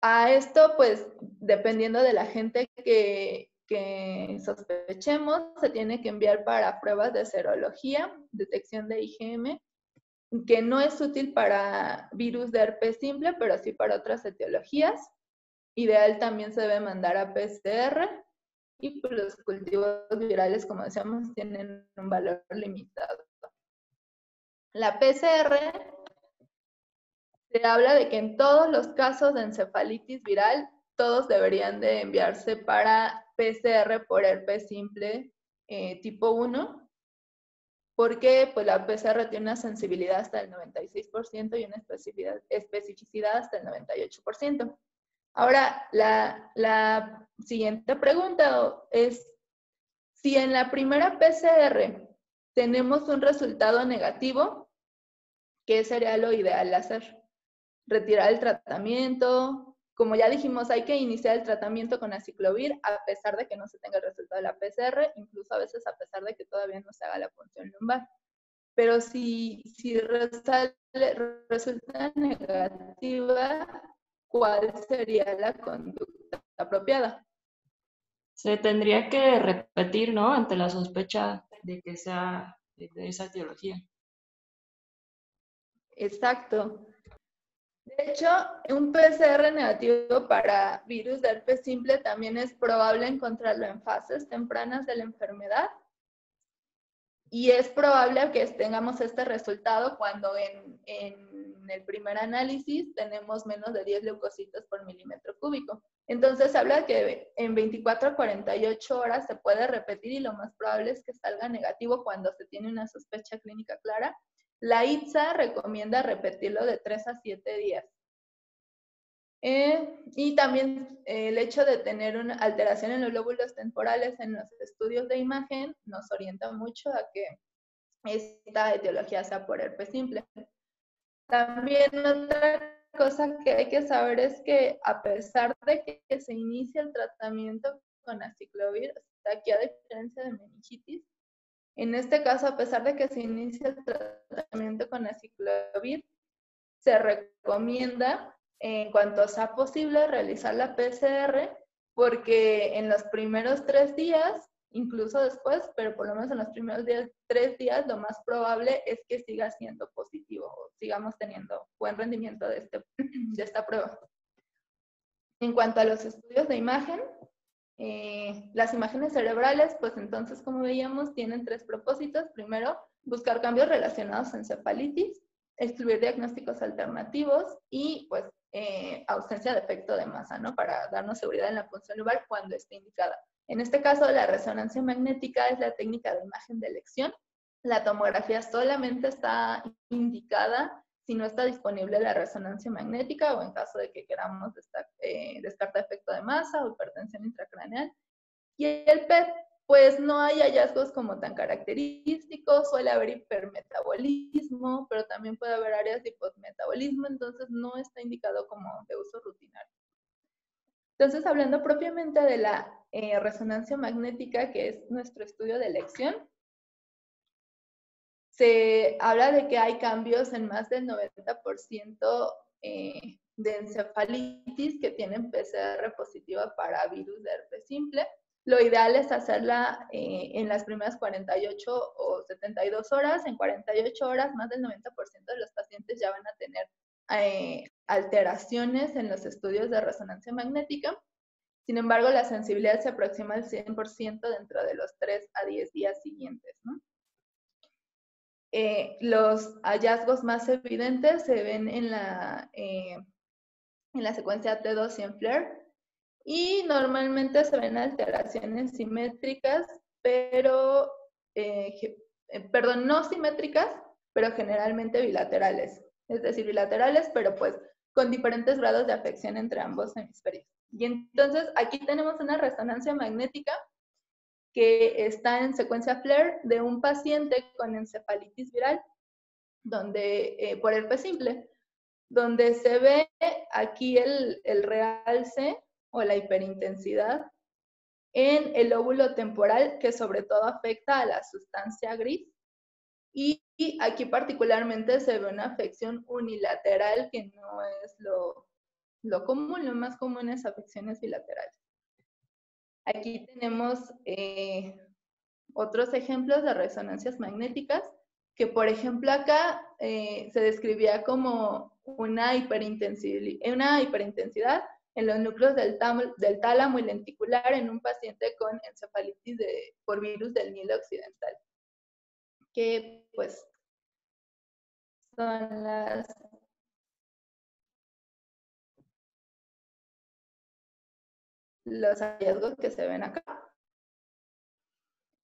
A esto, pues, dependiendo de la gente que, que sospechemos, se tiene que enviar para pruebas de serología, detección de IgM, que no es útil para virus de herpes simple, pero sí para otras etiologías. Ideal también se debe mandar a PCR y pues, los cultivos virales, como decíamos, tienen un valor limitado. La PCR se habla de que en todos los casos de encefalitis viral, todos deberían de enviarse para PCR por herpes simple eh, tipo 1, porque pues, la PCR tiene una sensibilidad hasta el 96% y una especificidad, especificidad hasta el 98%. Ahora, la, la siguiente pregunta es, si en la primera PCR tenemos un resultado negativo, ¿qué sería lo ideal hacer? Retirar el tratamiento. Como ya dijimos, hay que iniciar el tratamiento con aciclovir a pesar de que no se tenga el resultado de la PCR, incluso a veces a pesar de que todavía no se haga la punción lumbar. Pero si, si resulta negativa, ¿cuál sería la conducta apropiada? Se tendría que repetir, ¿no? Ante la sospecha de que sea de esa teología. Exacto. De hecho, un PCR negativo para virus de herpes simple también es probable encontrarlo en fases tempranas de la enfermedad. Y es probable que tengamos este resultado cuando en, en el primer análisis tenemos menos de 10 leucocitos por milímetro cúbico. Entonces habla que en 24 a 48 horas se puede repetir y lo más probable es que salga negativo cuando se tiene una sospecha clínica clara. La ITSA recomienda repetirlo de 3 a 7 días. Eh, y también eh, el hecho de tener una alteración en los lóbulos temporales en los estudios de imagen nos orienta mucho a que esta etiología sea por herpes simple. También otra cosa que hay que saber es que a pesar de que se inicia el tratamiento con aciclovir, aquí a diferencia de meningitis, en este caso, a pesar de que se inicia el tratamiento con aciclovir, se recomienda en cuanto sea posible realizar la PCR porque en los primeros tres días, incluso después, pero por lo menos en los primeros días, tres días, lo más probable es que siga siendo positivo o sigamos teniendo buen rendimiento de, este, de esta prueba. En cuanto a los estudios de imagen, eh, las imágenes cerebrales, pues entonces, como veíamos, tienen tres propósitos. Primero, buscar cambios relacionados a encefalitis, excluir diagnósticos alternativos y pues eh, ausencia de efecto de masa, ¿no? Para darnos seguridad en la función lubar cuando esté indicada. En este caso, la resonancia magnética es la técnica de imagen de elección. La tomografía solamente está indicada si no está disponible la resonancia magnética o en caso de que queramos eh, descartar efecto de masa o hipertensión intracraneal. Y el PET pues no hay hallazgos como tan característicos, suele haber hipermetabolismo, pero también puede haber áreas de hiposmetabolismo, entonces no está indicado como de uso rutinario. Entonces, hablando propiamente de la eh, resonancia magnética, que es nuestro estudio de elección, se habla de que hay cambios en más del 90% eh, de encefalitis que tienen PCR positiva para virus de herpes simple lo ideal es hacerla eh, en las primeras 48 o 72 horas. En 48 horas, más del 90% de los pacientes ya van a tener eh, alteraciones en los estudios de resonancia magnética. Sin embargo, la sensibilidad se aproxima al 100% dentro de los 3 a 10 días siguientes. Eh, los hallazgos más evidentes se ven en la, en la secuencia T2 y en FLAIR, y normalmente se ven alteraciones simétricas, pero, eh, eh, perdón, no simétricas, pero generalmente bilaterales. Es decir, bilaterales, pero pues con diferentes grados de afección entre ambos hemisferios. Y entonces aquí tenemos una resonancia magnética que está en secuencia FLAIR de un paciente con encefalitis viral, donde, eh, por herpes simple, donde se ve aquí el, el realce o la hiperintensidad en el óvulo temporal que sobre todo afecta a la sustancia gris. Y, aquí particularmente se ve una afección unilateral que no es lo, lo común, lo más común es afecciones bilaterales. Aquí tenemos eh, otros ejemplos de resonancias magnéticas, que por ejemplo acá eh, se describía como una hiperintensidad, una en los núcleos del, tálamo y lenticular en un paciente con encefalitis por virus del Nilo Occidental. Que pues son las los hallazgos que se ven acá.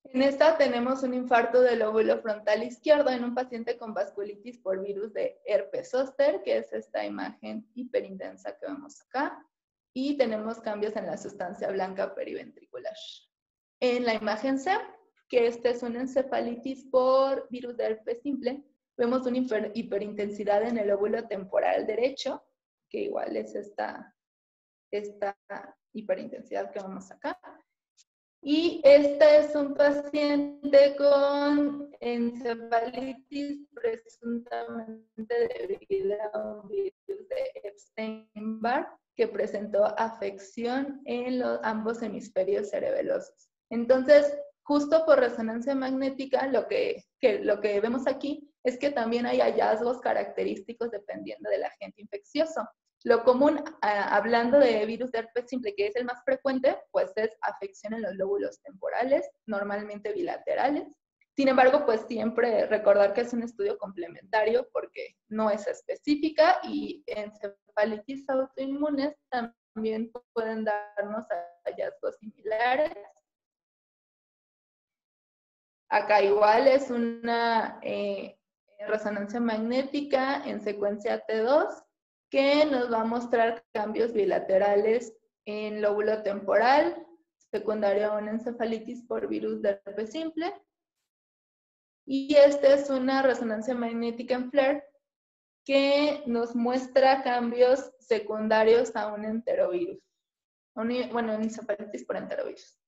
En esta tenemos un infarto del lóbulo frontal izquierdo en un paciente con vasculitis por virus de herpes zóster, que es esta imagen hiperintensa que vemos acá y tenemos cambios en la sustancia blanca periventricular. En la imagen C, que esta es una encefalitis por virus de herpes simple, vemos una hiperintensidad en el óvulo temporal derecho, que igual es esta, esta hiperintensidad que vemos acá. Y este es un paciente con encefalitis presuntamente debida a un virus de Epstein-Barr que presentó afección en los, ambos hemisferios cerebelosos. Entonces, justo por resonancia magnética, lo que, lo que vemos aquí es que también hay hallazgos característicos dependiendo del agente infeccioso. Lo común, hablando de virus de herpes simple, que es el más frecuente, pues es afección en los lóbulos temporales, normalmente bilaterales, Sin embargo, pues siempre recordar que es un estudio complementario porque no es específica y encefalitis autoinmunes también pueden darnos hallazgos similares. Acá igual es una eh, resonancia magnética en secuencia T2 que nos va a mostrar cambios bilaterales en lóbulo temporal, secundario a una encefalitis por virus de herpes simple. Y esta es una resonancia magnética en FLAIR que nos muestra cambios secundarios a un enterovirus. Bueno, encefalitis por enterovirus.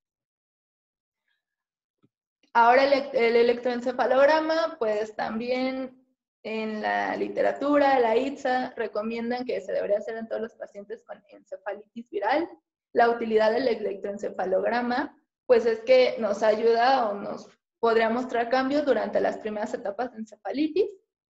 Ahora el, electroencefalograma, pues también en la literatura, la ITSA, recomiendan que se debería hacer en todos los pacientes con encefalitis viral. La utilidad del electroencefalograma, pues es que nos ayuda o nos podría mostrar cambios durante las primeras etapas de encefalitis,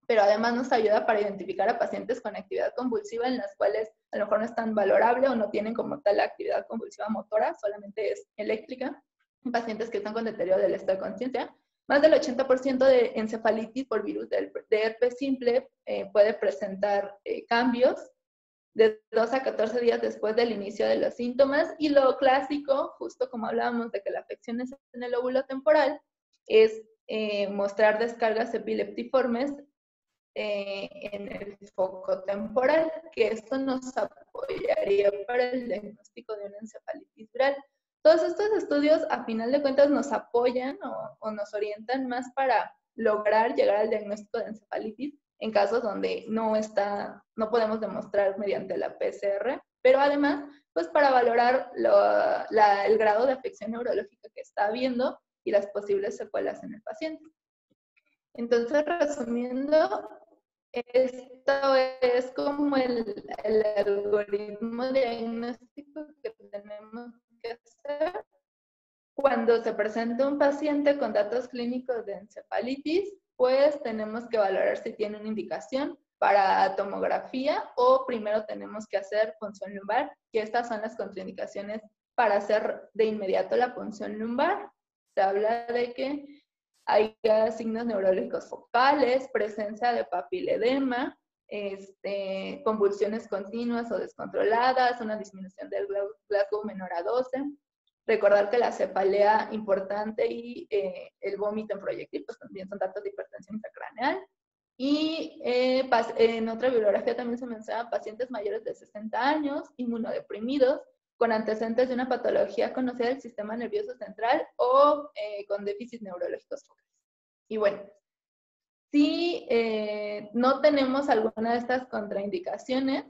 pero además nos ayuda para identificar a pacientes con actividad convulsiva en las cuales a lo mejor no es tan valorable o no tienen como tal la actividad convulsiva motora, solamente es eléctrica, en pacientes que están con deterioro del estado de conciencia, más del 80% de encefalitis por virus de herpes simple eh, puede presentar eh, cambios de 2 a 14 días después del inicio de los síntomas. Y lo clásico, justo como hablábamos de que la afección es en el óvulo temporal, es eh, mostrar descargas epileptiformes en el foco temporal, que esto nos apoyaría para el diagnóstico de una encefalitis viral. Todos estos estudios, a final de cuentas, nos apoyan o, nos orientan más para lograr llegar al diagnóstico de encefalitis en casos donde no está, no podemos demostrar mediante la PCR, pero además, pues para valorar el grado de afección neurológica que está habiendo y las posibles secuelas en el paciente. Entonces, resumiendo, esto es como el, el algoritmo diagnóstico que tenemos hacer cuando se presenta un paciente con datos clínicos de encefalitis, pues tenemos que valorar si tiene una indicación para tomografía o primero tenemos que hacer punción lumbar, que estas son las contraindicaciones para hacer de inmediato la punción lumbar. Se habla de que hay signos neurológicos focales, presencia de papiledema, este, convulsiones continuas o descontroladas, una disminución del Glasgow menor a 12. Recordar que la cefalea importante y eh, el vómito en proyectil pues también son datos de hipertensión intracraneal. Y eh, en otra bibliografía también se menciona pacientes mayores de 60 años, inmunodeprimidos, con antecedentes de una patología conocida del sistema nervioso central o eh, con déficits neurológicos. Y bueno, si eh, no tenemos alguna de estas contraindicaciones,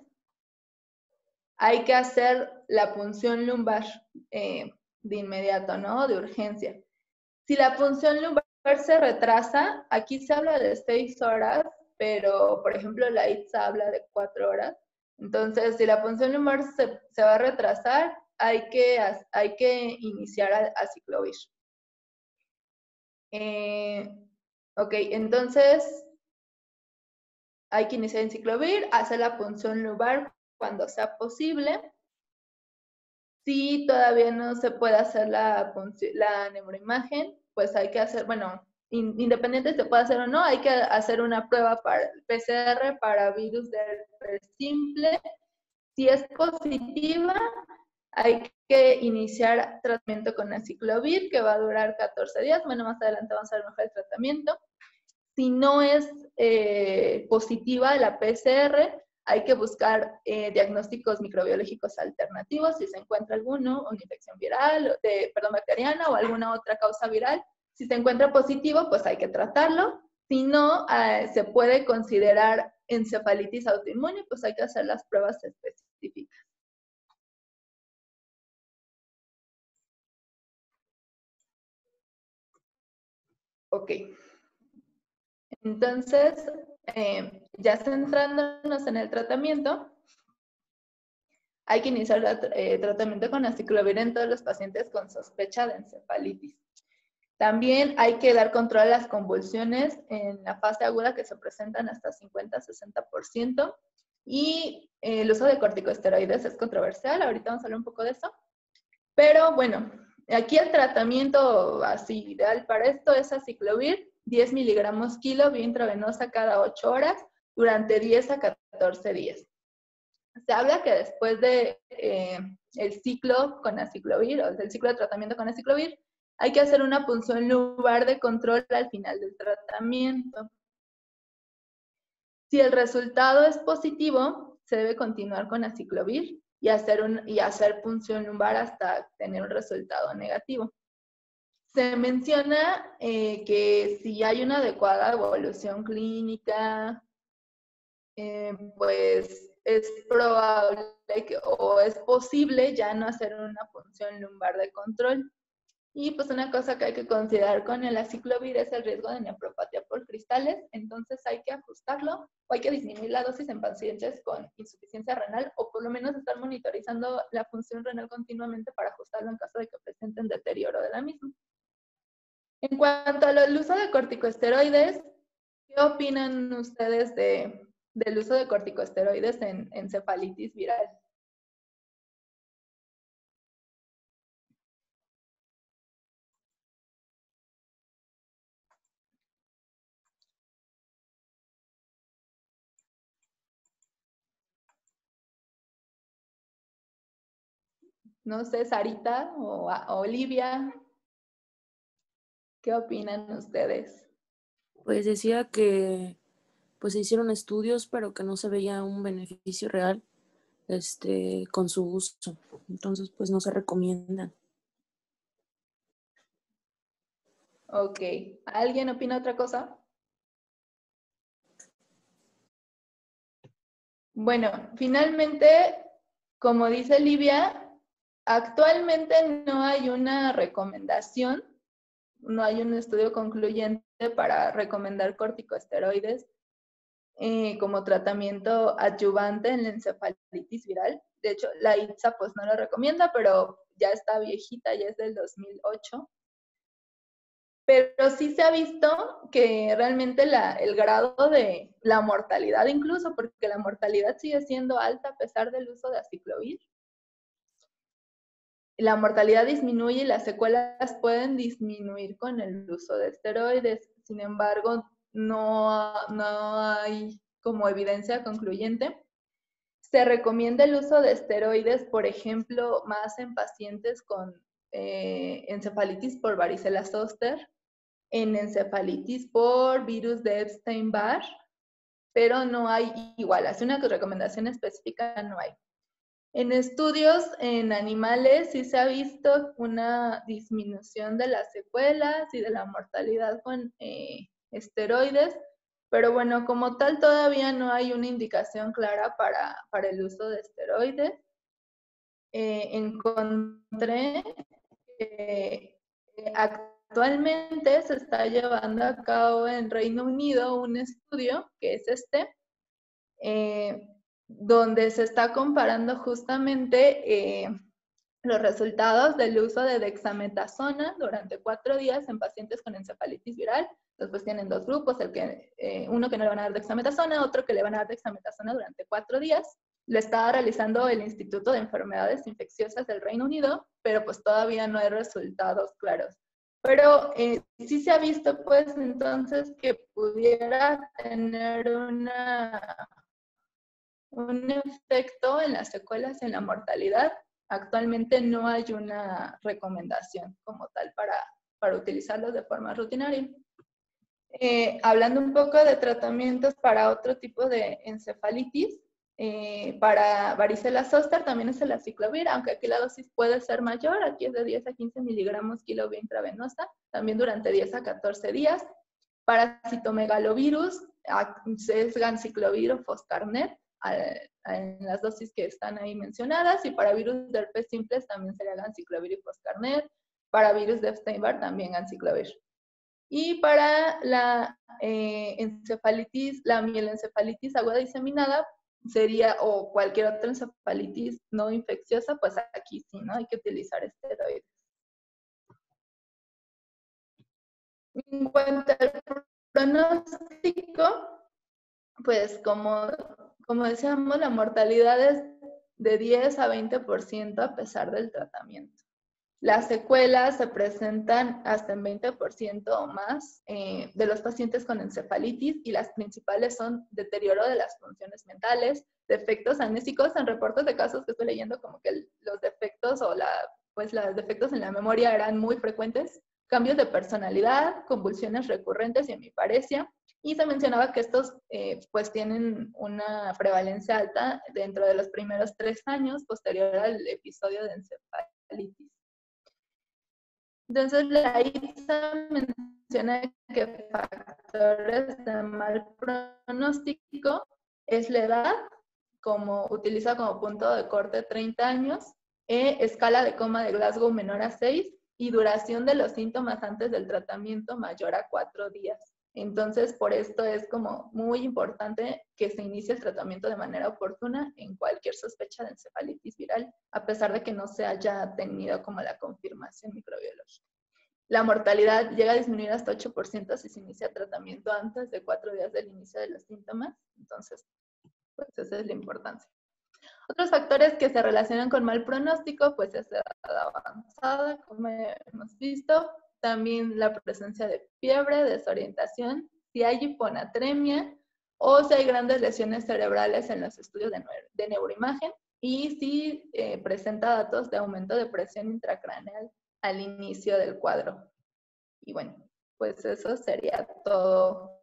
hay que hacer la punción lumbar eh, de inmediato, ¿no? De urgencia. Si la punción lumbar se retrasa, aquí se habla de seis horas, pero por ejemplo la ITSA habla de cuatro horas. Entonces, si la punción lumbar se, va a retrasar, hay que, hay que iniciar a, a ciclovir. Eh, Ok, entonces hay que iniciar en ciclovir, hacer la punción lumbar cuando sea posible. Si todavía no se puede hacer la, la neuroimagen, pues hay que hacer, bueno, independiente se puede hacer o no, hay que hacer una prueba para PCR para virus de simple. Si es positiva, hay que iniciar tratamiento con aciclovir, que va a durar 14 días. Bueno, más adelante vamos a ver mejor el tratamiento. Si no es eh, positiva la PCR, hay que buscar eh, diagnósticos microbiológicos alternativos, si se encuentra alguno, una infección viral, de, perdón, bacteriana o alguna otra causa viral. Si se encuentra positivo, pues hay que tratarlo. Si no, eh, se puede considerar encefalitis autoinmune, pues hay que hacer las pruebas específicas. Ok. Entonces, eh, ya centrándonos en el tratamiento, hay que iniciar el eh, tratamiento con aciclovir en todos los pacientes con sospecha de encefalitis. También hay que dar control a las convulsiones en la fase aguda que se presentan hasta 50-60%. Y eh, el uso de corticosteroides es controversial, ahorita vamos a hablar un poco de eso. Pero bueno, aquí el tratamiento ideal para esto es aciclovir, 10 miligramos kilo vía intravenosa cada 8 horas durante 10 a 14 días. Se habla que después de eh, el ciclo con aciclovir, o del ciclo de tratamiento con aciclovir, hay que hacer una punción lugar de control al final del tratamiento. Si el resultado es positivo, se debe continuar con aciclovir y hacer, un, y hacer punción lumbar hasta tener un resultado negativo. Se menciona eh, que si hay una adecuada evolución clínica, eh, pues es probable que, o es posible ya no hacer una punción lumbar de control. Y pues una cosa que hay que considerar con el aciclovir es el riesgo de nefropatía por cristales, entonces hay que ajustarlo o hay que disminuir la dosis en pacientes con insuficiencia renal o por lo menos estar monitorizando la función renal continuamente para ajustarlo en caso de que presenten deterioro de la misma. En cuanto al uso de corticosteroides, ¿qué opinan ustedes de, del uso de corticosteroides en encefalitis viral? No sé, Sarita o, Olivia, ¿qué opinan ustedes? Pues decía que pues se hicieron estudios, pero que no se veía un beneficio real este, con su uso. Entonces, pues no se recomiendan. Ok. ¿Alguien opina otra cosa? Bueno, finalmente, como dice Livia, Actualmente no hay una recomendación, no hay un estudio concluyente para recomendar corticosteroides eh, como tratamiento adyuvante en la encefalitis viral. De hecho, la ITSA pues no lo recomienda, pero ya está viejita, ya es del 2008. Pero sí se ha visto que realmente el grado de la mortalidad, incluso porque la mortalidad sigue siendo alta a pesar del uso de aciclovir, la mortalidad disminuye y las secuelas pueden disminuir con el uso de esteroides. Sin embargo, no, no hay como evidencia concluyente. Se recomienda el uso de esteroides, por ejemplo, más en pacientes con eh, encefalitis por varicela zoster, en encefalitis por virus de Epstein-Barr, pero no hay igual, así una recomendación específica no hay. En estudios en animales sí se ha visto una disminución de las secuelas y de la mortalidad con eh, esteroides, pero bueno, como tal todavía no hay una indicación clara para, el uso de esteroides. Eh, encontré que actualmente se está llevando a cabo en Reino Unido un estudio, que es este, eh, donde se está comparando justamente eh, los resultados del uso de dexametasona durante cuatro días en pacientes con encefalitis viral. Después tienen dos grupos, el que, eh, uno que no le van a dar dexametasona, otro que le van a dar dexametasona durante cuatro días. Lo está realizando el Instituto de Enfermedades Infecciosas del Reino Unido, pero pues todavía no hay resultados claros. Pero eh, sí se ha visto pues entonces que pudiera tener una un efecto en las secuelas en la mortalidad. Actualmente no hay una recomendación como tal para, para utilizarlo de forma rutinaria. Eh, hablando un poco de tratamientos para otro tipo de encefalitis, eh, para varicela zoster también es el aciclovir, aunque aquí la dosis puede ser mayor, aquí es de 10 a 15 miligramos kilo intravenosa, también durante 10 a 14 días. Para citomegalovirus es ganciclovir o foscarnet, en las dosis que están ahí mencionadas y para virus de herpes simples también sería ganciclovir y foscarnet, para virus de Epstein-Barr también ganciclovir. Y para la eh, encefalitis, la mieloencefalitis aguda diseminada sería, o cualquier otra encefalitis no infecciosa, pues aquí sí, ¿no? Hay que utilizar esteroides. En cuanto al pronóstico, pues como como decíamos, la mortalidad es de 10 a 20% a pesar del tratamiento. Las secuelas se presentan hasta en 20% o más eh, de los pacientes con encefalitis y las principales son deterioro de las funciones mentales, defectos amnésicos. En reportes de casos que estoy leyendo, como que los defectos o la, pues los defectos en la memoria eran muy frecuentes, cambios de personalidad, convulsiones recurrentes y hemiparesia. Y se mencionaba que estos eh, pues tienen una prevalencia alta dentro de los primeros tres años posterior al episodio de encefalitis. Entonces, la ISA menciona que factores de mal pronóstico es la edad, como utiliza como punto de corte 30 años, e escala de coma de Glasgow menor a 6 y duración de los síntomas antes del tratamiento mayor a 4 días. Entonces, por esto es como muy importante que se inicie el tratamiento de manera oportuna en cualquier sospecha de encefalitis viral, a pesar de que no se haya tenido como la confirmación microbiológica. La mortalidad llega a disminuir hasta 8% si se inicia tratamiento antes de cuatro días del inicio de los síntomas. Entonces, pues esa es la importancia. Otros factores que se relacionan con mal pronóstico, pues es edad avanzada, como hemos visto, también la presencia de fiebre, desorientación, si hay hiponatremia o si hay grandes lesiones cerebrales en los estudios de, neuroimagen y si eh, presenta datos de aumento de presión intracraneal al inicio del cuadro. Y bueno, pues eso sería todo.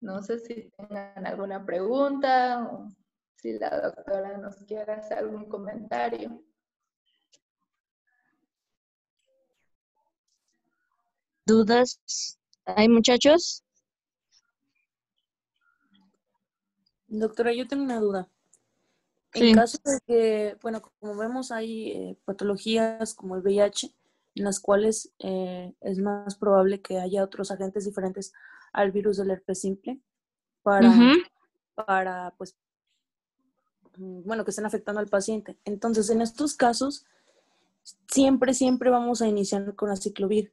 No sé si tengan alguna pregunta o si la doctora nos quiere hacer algún comentario. ¿Dudas? ¿Hay muchachos? Doctora, yo tengo una duda. En caso de que, bueno, como vemos hay eh, patologías como el VIH, en las cuales eh, es más probable que haya otros agentes diferentes al virus del herpes simple para, para pues, bueno, que estén afectando al paciente. Entonces, en estos casos, siempre, siempre vamos a iniciar con aciclovir.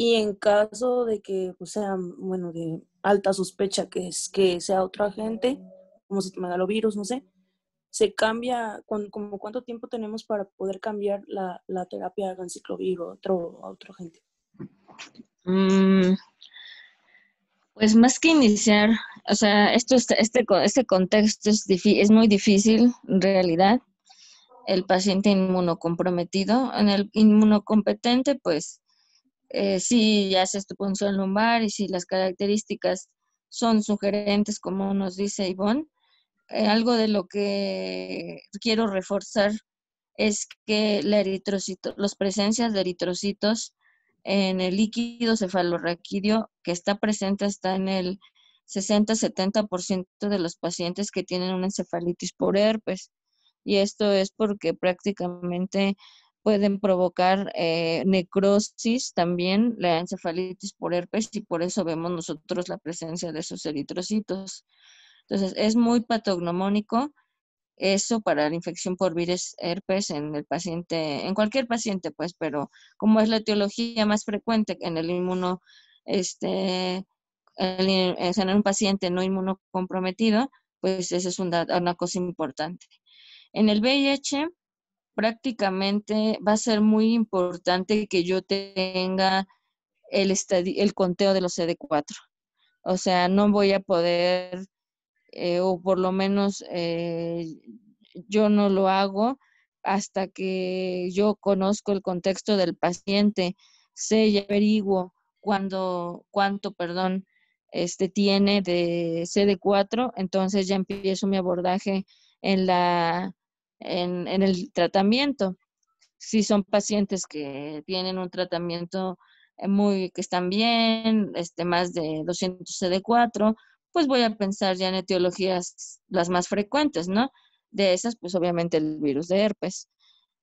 Y en caso de que pues, sea, bueno, de alta sospecha que, es, que sea otro agente, como citomegalovirus, no sé, se cambia, como cuánto tiempo tenemos para poder cambiar la, la terapia a enciclovir o otro, a otro agente. Mm, pues más que iniciar, o sea, esto, este, este contexto es, es muy difícil en realidad. El paciente inmunocomprometido, en el inmunocompetente, pues eh, si haces tu punción lumbar y si las características son sugerentes, como nos dice Ivonne, eh, algo de lo que quiero reforzar es que la eritrocito, las presencias de eritrocitos en el líquido cefalorraquídeo que está presente está en el 60-70% de los pacientes que tienen una encefalitis por herpes. Y esto es porque prácticamente pueden provocar eh, necrosis también, la encefalitis por herpes, y por eso vemos nosotros la presencia de esos eritrocitos. Entonces, es muy patognomónico eso para la infección por virus herpes en el paciente, en cualquier paciente, pues, pero como es la etiología más frecuente en el inmuno, este, en un paciente no inmunocomprometido, pues esa es una, una cosa importante. En el VIH, prácticamente va a ser muy importante que yo tenga el, el conteo de los CD4. O sea, no voy a poder, eh, o por lo menos eh, yo no lo hago hasta que yo conozco el contexto del paciente, sé y averiguo cuándo, cuánto, perdón, este tiene de CD4, entonces ya empiezo mi abordaje en la en, el tratamiento. Si son pacientes que tienen un tratamiento eh, muy, que están bien, este, más de 200 CD4, pues voy a pensar ya en etiologías las más frecuentes, ¿no? De esas, pues obviamente el virus de herpes,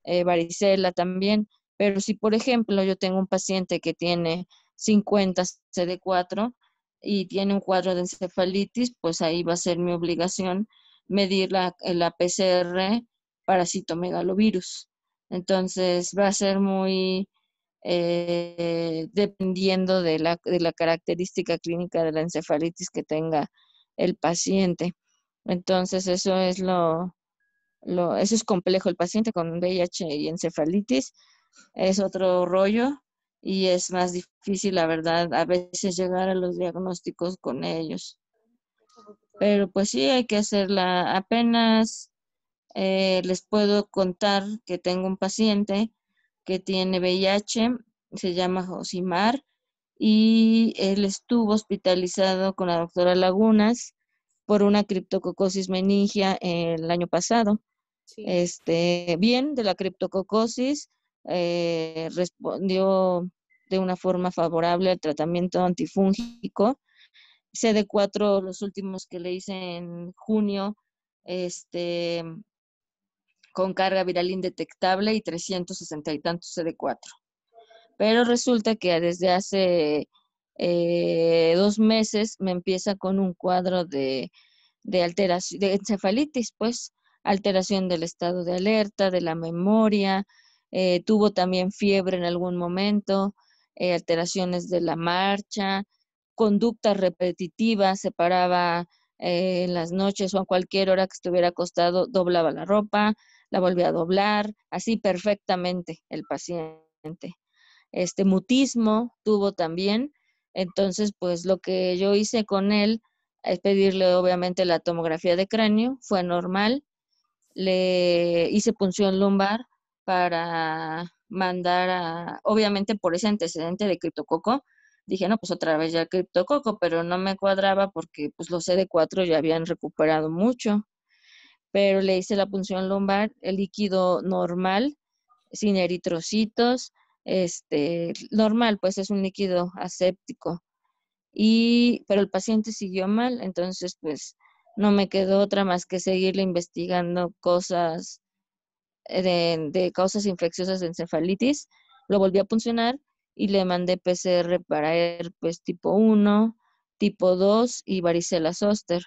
eh, varicela también. Pero si, por ejemplo, yo tengo un paciente que tiene 50 CD4 y tiene un cuadro de encefalitis, pues ahí va a ser mi obligación medir la, la PCR parasitomegalovirus. Entonces va a ser muy eh, dependiendo de la, de la característica clínica de la encefalitis que tenga el paciente. Entonces eso es lo, lo, eso es complejo. El paciente con VIH y encefalitis es otro rollo y es más difícil, la verdad, a veces llegar a los diagnósticos con ellos. Pero pues sí, hay que hacerla. Apenas eh, les puedo contar que tengo un paciente que tiene VIH, se llama Josimar, y él estuvo hospitalizado con la doctora Lagunas por una criptococosis meningia el año pasado. Este, bien de la criptococosis, eh, respondió de una forma favorable al tratamiento antifúngico. CD4, los últimos que le hice en junio, este, con carga viral indetectable y 360 y tantos CD4. Pero resulta que desde hace eh, dos meses me empieza con un cuadro de, de alteración, de encefalitis, pues, alteración del estado de alerta, de la memoria, eh, tuvo también fiebre en algún momento, eh, alteraciones de la marcha, conducta repetitiva, se paraba en las noches o a cualquier hora que estuviera acostado, doblaba la ropa, la volvía a doblar, así perfectamente el paciente. Este mutismo tuvo también, entonces pues lo que yo hice con él es pedirle obviamente la tomografía de cráneo, fue normal, le hice punción lumbar para mandar a, obviamente por ese antecedente de criptococo, dije, no, pues otra vez ya criptococo, pero no me cuadraba porque pues los CD4 ya habían recuperado mucho pero le hice la punción lumbar, el líquido normal, sin eritrocitos, este, normal, pues es un líquido aséptico. Y, pero el paciente siguió mal, entonces pues no me quedó otra más que seguirle investigando cosas de, de causas infecciosas de encefalitis. Lo volví a puncionar y le mandé PCR para herpes tipo 1, tipo 2 y varicela zoster.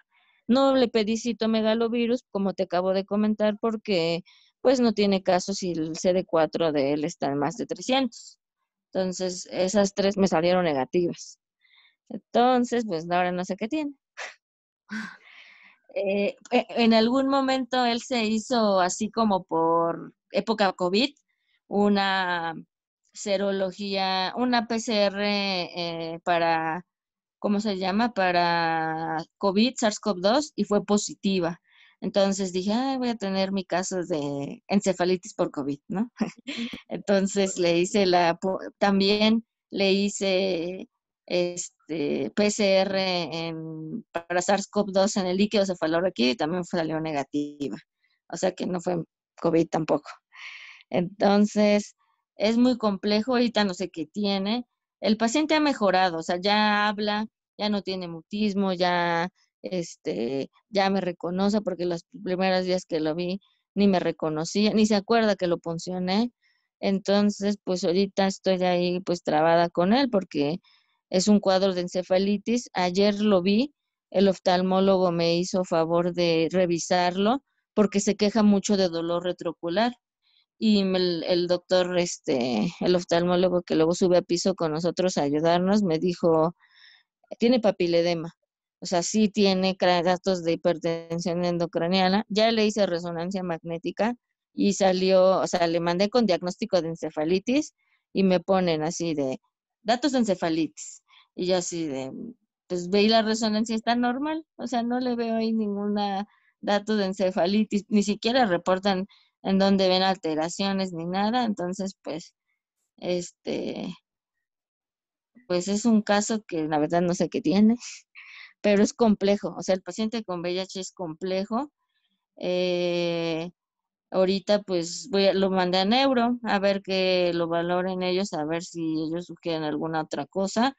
No le pedí citomegalovirus, como te acabo de comentar, porque pues no tiene caso si el CD4 de él está en más de 300. Entonces, esas tres me salieron negativas. Entonces, pues ahora no sé qué tiene. Eh, e, en algún momento él se hizo así como por época COVID, una serología, una PCR eh, para ¿cómo se llama? Para COVID, SARS-CoV-2 y fue positiva. Entonces dije, voy a tener mi caso de encefalitis por COVID, ¿no? Entonces le hice la, también le hice este PCR en, para SARS-CoV-2 en el líquido cefalorraquídeo y también salió negativa. O sea que no fue COVID tampoco. Entonces, es muy complejo, ahorita no sé qué tiene, el paciente ha mejorado, o sea, ya habla, ya no tiene mutismo, ya, este, ya me reconoce porque los primeros días que lo vi ni me reconocía, ni se acuerda que lo puncioné. Entonces, pues ahorita estoy ahí pues trabada con él porque es un cuadro de encefalitis. Ayer lo vi, el oftalmólogo me hizo favor de revisarlo porque se queja mucho de dolor retrocular y el, doctor, este, el oftalmólogo que luego sube a piso con nosotros a ayudarnos, me dijo, tiene papiledema, o sea, sí tiene datos de hipertensión endocraniana, ya le hice resonancia magnética y salió, o sea, le mandé con diagnóstico de encefalitis y me ponen así de datos de encefalitis. Y yo así de, pues veí la resonancia está normal, o sea, no le veo ahí ninguna dato de encefalitis, ni siquiera reportan en donde ven alteraciones ni nada, entonces pues este pues es un caso que la verdad no sé qué tiene, pero es complejo, o sea, el paciente con VIH es complejo. Eh, ahorita pues voy a, lo mandé a neuro a ver que lo valoren ellos, a ver si ellos sugieren alguna otra cosa,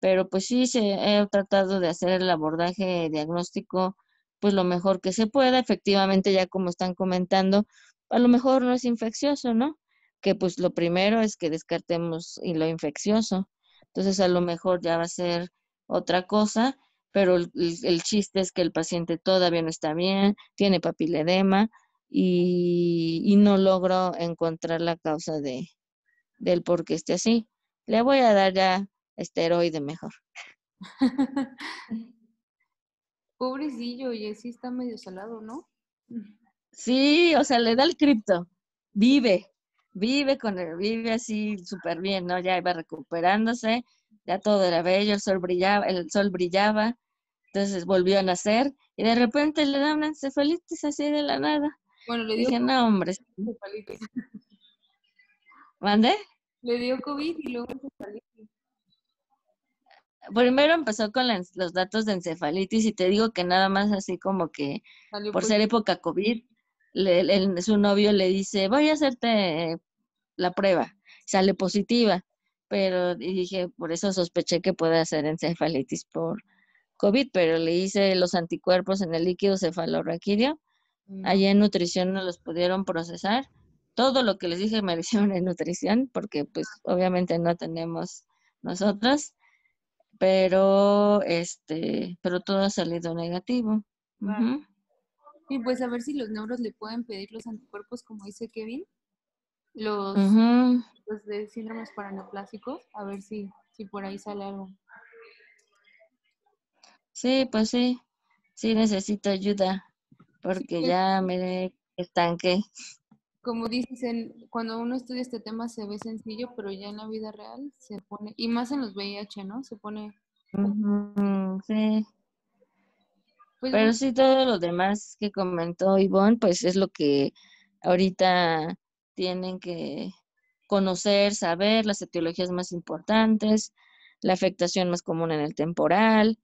pero pues sí se, he tratado de hacer el abordaje diagnóstico pues lo mejor que se pueda, efectivamente ya como están comentando, a lo mejor no es infeccioso, ¿no? Que pues lo primero es que descartemos y lo infeccioso. Entonces a lo mejor ya va a ser otra cosa, pero el, chiste es que el paciente todavía no está bien, tiene papiledema y, no logro encontrar la causa de, del por qué esté así. Le voy a dar ya esteroide mejor. Pobrecillo, y así está medio salado, ¿no? Sí, o sea, le da el cripto. Vive, vive con él, vive así súper bien, ¿no? Ya iba recuperándose, ya todo era bello, el sol brillaba, el sol brillaba, entonces volvió a nacer y de repente le da una encefalitis así de la nada. Bueno, le dio Dije, no, hombre. encefalitis. ¿Mande? Le dio COVID y luego encefalitis. Primero empezó con la- los datos de encefalitis y te digo que nada más así como que Salió por ser época COVID, le- el- su novio le dice, voy a hacerte la prueba, sale positiva, pero y dije, por eso sospeché que puede ser encefalitis por COVID, pero le hice los anticuerpos en el líquido cefalorraquídeo, No. allá en nutrición no los pudieron procesar, todo lo que les dije me lo hicieron en nutrición, porque pues obviamente no tenemos nosotros, pero este, pero todo ha salido negativo. Y pues a ver si los neuros le pueden pedir los anticuerpos, como dice Kevin, los, de síndromes paraneoplásicos, a ver si, si por ahí sale algo. Sí, pues sí, sí necesito ayuda porque ya me estanqué. Como dices, en- cuando uno estudia este tema se ve sencillo, pero ya en la vida real se pone, y más en los VIH, ¿no? Se pone, Sí, pues pero sí todo lo demás que comentó Ivonne, pues es lo que ahorita tienen que conocer, saber, las etiologías más importantes, la afectación más común en el temporal,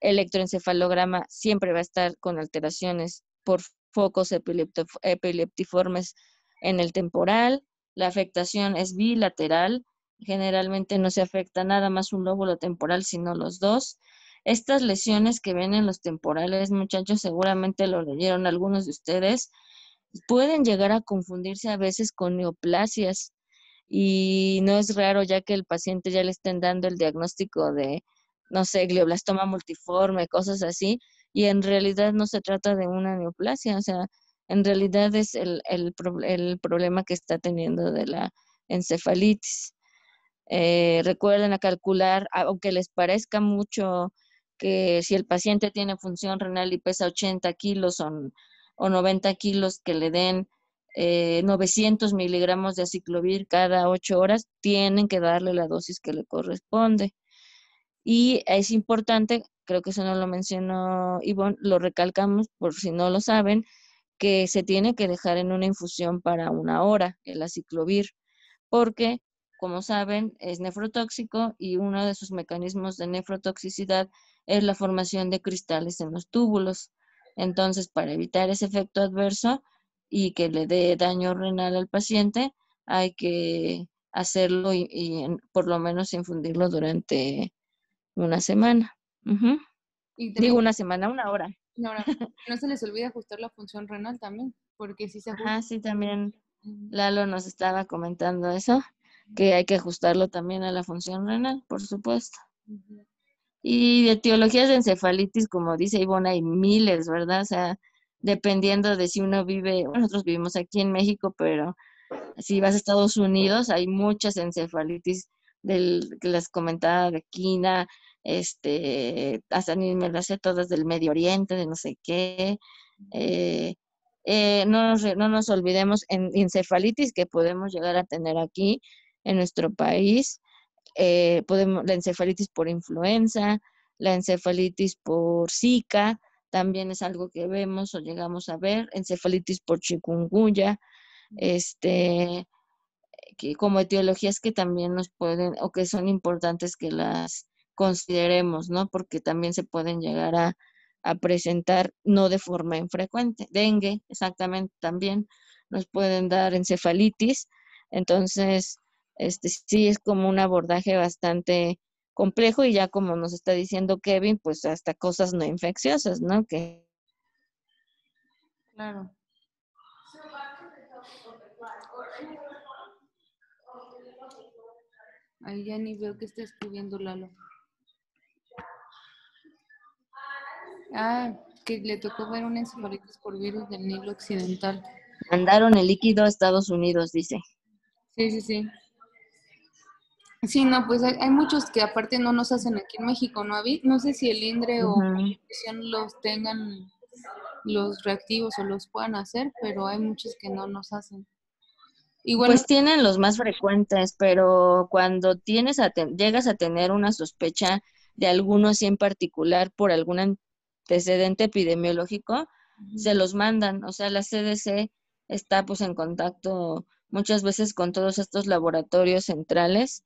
electroencefalograma siempre va a estar con alteraciones por focos epileptiformes en el temporal. La afectación es bilateral. Generalmente no se afecta nada más un lóbulo temporal, sino los dos. Estas lesiones que ven en los temporales, muchachos, seguramente lo leyeron algunos de ustedes, pueden llegar a confundirse a veces con neoplasias y no es raro ya que el paciente ya le estén dando el diagnóstico de, no sé, glioblastoma multiforme, cosas así, y en realidad no se trata de una neoplasia, o sea, en realidad es el, el, el problema que está teniendo de la encefalitis. Eh, recuerden a calcular, aunque les parezca mucho que si el paciente tiene función renal y pesa 80 kilos o, o 90 kilos, que le den eh, 900 miligramos de aciclovir cada 8 horas, tienen que darle la dosis que le corresponde. Y es importante, creo que eso no lo mencionó Ivonne, lo recalcamos por si no lo saben, que se tiene que dejar en una infusión para una hora el aciclovir, porque, como saben, es nefrotóxico y uno de sus mecanismos de nefrotoxicidad es la formación de cristales en los túbulos. Entonces, para evitar ese efecto adverso y que le dé daño renal al paciente, hay que hacerlo y, por lo menos infundirlo durante una semana. Y Digo una semana, una hora. no, no, no se les olvide ajustar la función renal también, porque si se ajusta, Ajá, sí, también. Lalo nos estaba comentando eso, que hay que ajustarlo también a la función renal, por supuesto. Y de etiologías de encefalitis, como dice Ivonne, hay miles, ¿verdad? O sea, dependiendo de si uno vive, bueno, nosotros vivimos aquí en México, pero si vas a Estados Unidos, hay muchas encefalitis del, que les comentaba de quina, este, hasta ni me las sé todas del Medio Oriente, de no sé qué. Eh, eh, no, nos, no nos olvidemos en encefalitis que podemos llegar a tener aquí en nuestro país. eh, podemos, la encefalitis por influenza, la encefalitis por Zika, también es algo que vemos o llegamos a ver, encefalitis por chikungunya, este, que como etiologías que también nos pueden o que son importantes que las consideremos, ¿no? Porque también se pueden llegar a, a presentar no de forma infrecuente. Dengue, exactamente, también nos pueden dar encefalitis. Entonces, este sí es como un abordaje bastante complejo y ya como nos está diciendo Kevin, pues hasta cosas no infecciosas, ¿no? Que Claro. Ahí ya ni veo que está escribiendo Lalo. Ah, que le tocó ver una encefalitis por virus del Nilo Occidental. mandaron el líquido a Estados Unidos, dice. Sí, sí, sí. Sí, no, pues hay, hay muchos que aparte no nos hacen aquí en México, ¿no, Avi? No sé si el INDRE o la los tengan los reactivos o los puedan hacer, pero hay muchos que no nos hacen. pues tienen los más frecuentes, pero cuando tienes a llegas a tener una sospecha de alguno así en particular por algún antecedente epidemiológico, se los mandan. O sea, la CDC está pues en contacto muchas veces con todos estos laboratorios centrales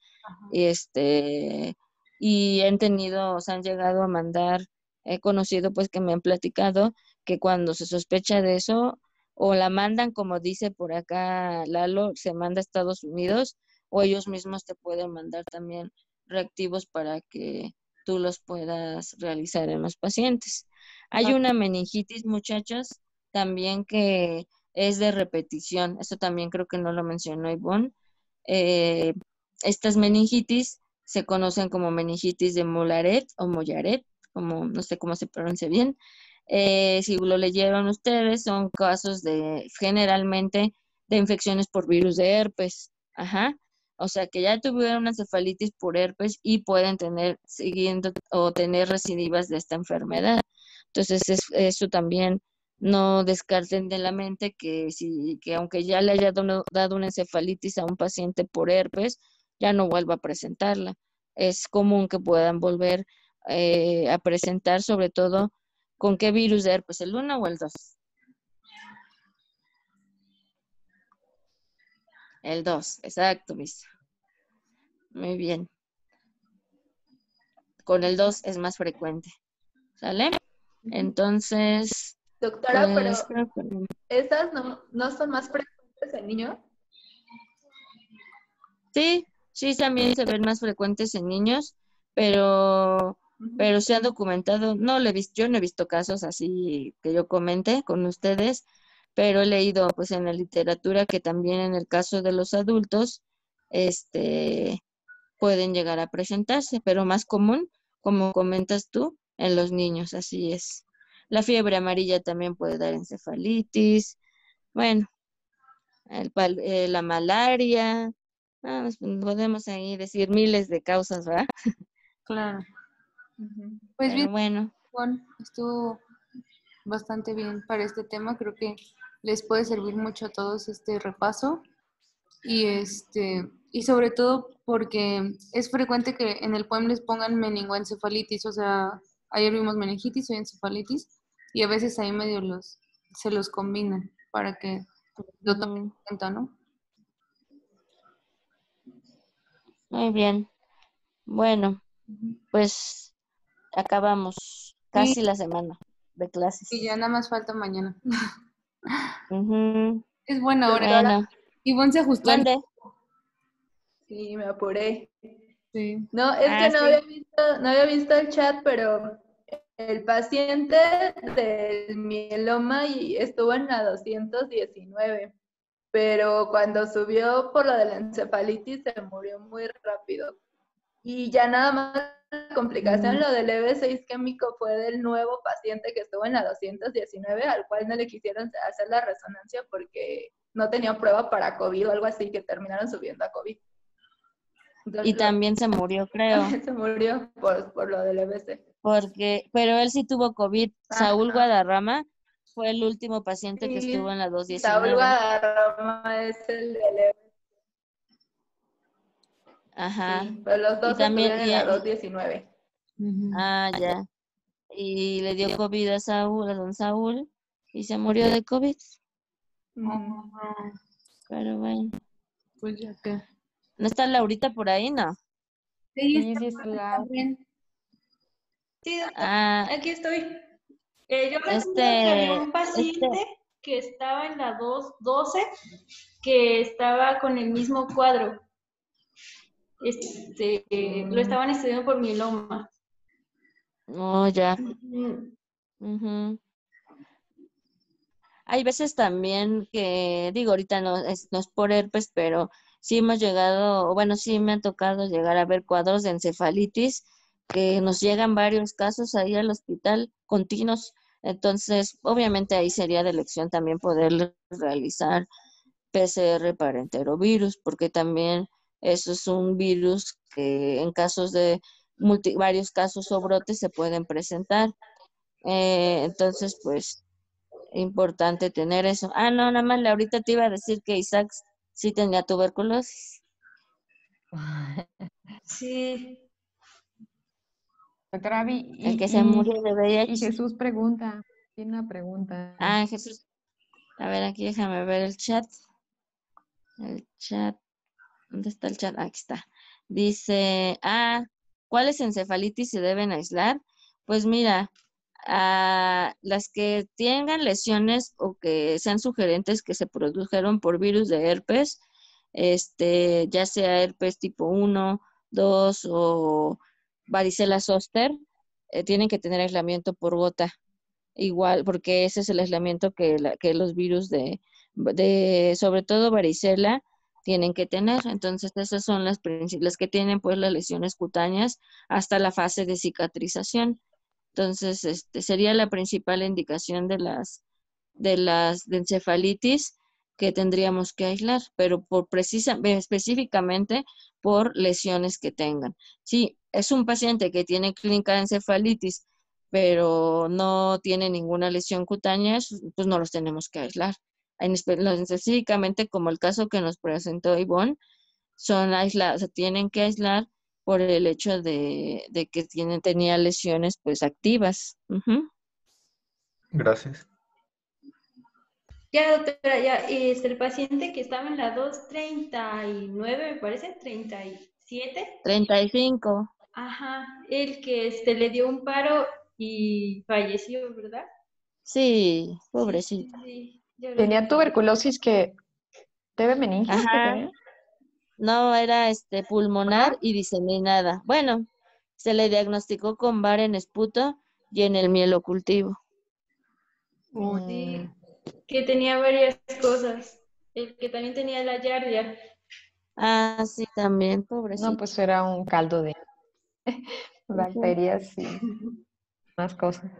y este y han tenido, o sea, han llegado a mandar, he conocido pues que me han platicado que cuando se sospecha de eso o la mandan como dice por acá Lalo, se manda a Estados Unidos o ellos mismos te pueden mandar también reactivos para que tú los puedas realizar en los pacientes. Hay una meningitis, muchachos, también que es de repetición. Eso también creo que no lo mencionó Ivonne. Eh, estas meningitis se conocen como meningitis de Molaret o Mollaret, como no sé cómo se pronuncia bien. Eh, si lo leyeron ustedes, son casos de generalmente de infecciones por virus de herpes. Ajá. O sea que ya tuvieron una por herpes y pueden tener siguiendo o tener recidivas de esta enfermedad. Entonces eso también no descarten de la mente que si que aunque ya le haya dado una encefalitis a un paciente por herpes, ya no vuelva a presentarla. Es común que puedan volver eh, a presentar, sobre todo con qué virus de herpes, el 1 o el 2. El 2, exacto, mis. Muy bien. Con el 2 es más frecuente. ¿Sale? Entonces. Doctora, pues, pero ¿esas no, no son más frecuentes en niños? Sí, sí, también se ven más frecuentes en niños, pero pero se han documentado, no le he visto, yo no he visto casos así que yo comente con ustedes, pero he leído pues en la literatura que también en el caso de los adultos este pueden llegar a presentarse, pero más común, como comentas tú, en los niños, así es. La fiebre amarilla también puede dar encefalitis, bueno, el, eh, la malaria, ah, podemos ahí decir miles de causas, ¿verdad? Claro. Pues bien, bueno. estuvo bastante bien para este tema. Creo que les puede servir mucho a todos este repaso. Y este y sobre todo porque es frecuente que en el poema les pongan meningoencefalitis, o sea, ayer vimos meningitis, hoy encefalitis, y a veces ahí medio los se los combinan para que lo tomen en cuenta, ¿no? Muy bien. Bueno, pues acabamos casi la semana de clases. Y ya nada más falta mañana. Es buena hora. Ivonne se ajustó. Sí, me apuré. Sí. No, es ah, que no, había visto, no había visto el chat, pero el paciente del mieloma estuvo en la 219, pero cuando subió por lo de la encefalitis se murió muy rápido. Y ya nada más complicación, lo del EB6 químico fue del nuevo paciente que estuvo en la 219, al cual no le quisieron hacer la resonancia porque no tenía prueba para COVID o algo así, que terminaron subiendo a COVID. Y también se murió, creo. se murió por, por, lo del EBC. Porque, pero él sí tuvo COVID. Saúl Guadarrama fue el último paciente que estuvo en la 219. Saúl Guadarrama es el del EBC. Ajá. pero los dos también en la 219. Ah, ya. Y le dio COVID a Saúl, a don Saúl, y se murió de COVID. Pero bueno. Pues ya que. ¿No está Laurita por ahí, no? Sí, sí, está Sí, ah, aquí estoy. Eh, yo me este, que había un paciente este. que estaba en la 212 que estaba con el mismo cuadro. Este, lo estaban estudiando por mieloma. Oh, ya. Hay veces también que, digo, ahorita no es, no es por herpes, pero sí hemos llegado, bueno, sí me ha tocado llegar a ver cuadros de encefalitis, que nos llegan varios casos ahí al hospital continuos. Entonces, obviamente ahí sería de elección también poder realizar PCR para enterovirus, porque también eso es un virus que en casos de varios casos o brotes se pueden presentar. Eh, entonces, pues, importante tener eso. Ah, no, nada más ahorita te iba a decir que Isaac sí tenía tuberculosis. Sí. Doctora Abby, el que se murió de VIH. Y Jesús pregunta, tiene una pregunta. Ah, Jesús. A ver, aquí déjame ver el chat. El chat. ¿Dónde está el chat? Aquí está. Dice, ah, ¿cuáles encefalitis se deben aislar? Pues mira, a las que tengan lesiones o que sean sugerentes que se produjeron por virus de herpes, este, ya sea herpes tipo 1, 2 o varicela zoster, eh, tienen que tener aislamiento por gota. Igual, porque ese es el aislamiento que, que los virus de, de, sobre todo varicela, tienen que tener. Entonces, esas son las principales que tienen pues las lesiones cutáneas hasta la fase de cicatrización. Entonces, este sería la principal indicación de las de las encefalitis que tendríamos que aislar, pero por precisa, específicamente por lesiones que tengan. Si es un paciente que tiene clínica de encefalitis, pero no tiene ninguna lesión cutánea, pues no los tenemos que aislar. Específicamente, como el caso que nos presentó Ivonne, son aislados, se tienen que aislar por el hecho de, que tenía lesiones pues activas. Gracias. Ya, doctora, ya, es el paciente que estaba en la 239, me parece, 37. 35. Ajá, el que este, le dio un paro y falleció, ¿verdad? Sí, pobrecito. Tenía tuberculosis que debe meningitis. Ajá. No, era este pulmonar y diseminada. Bueno, se le diagnosticó con bar en esputo y en el mielocultivo. Sí, que tenía varias cosas. El que también tenía la yardia. Ah, sí, también, pobrecito. No, pues era un caldo de bacterias y más cosas.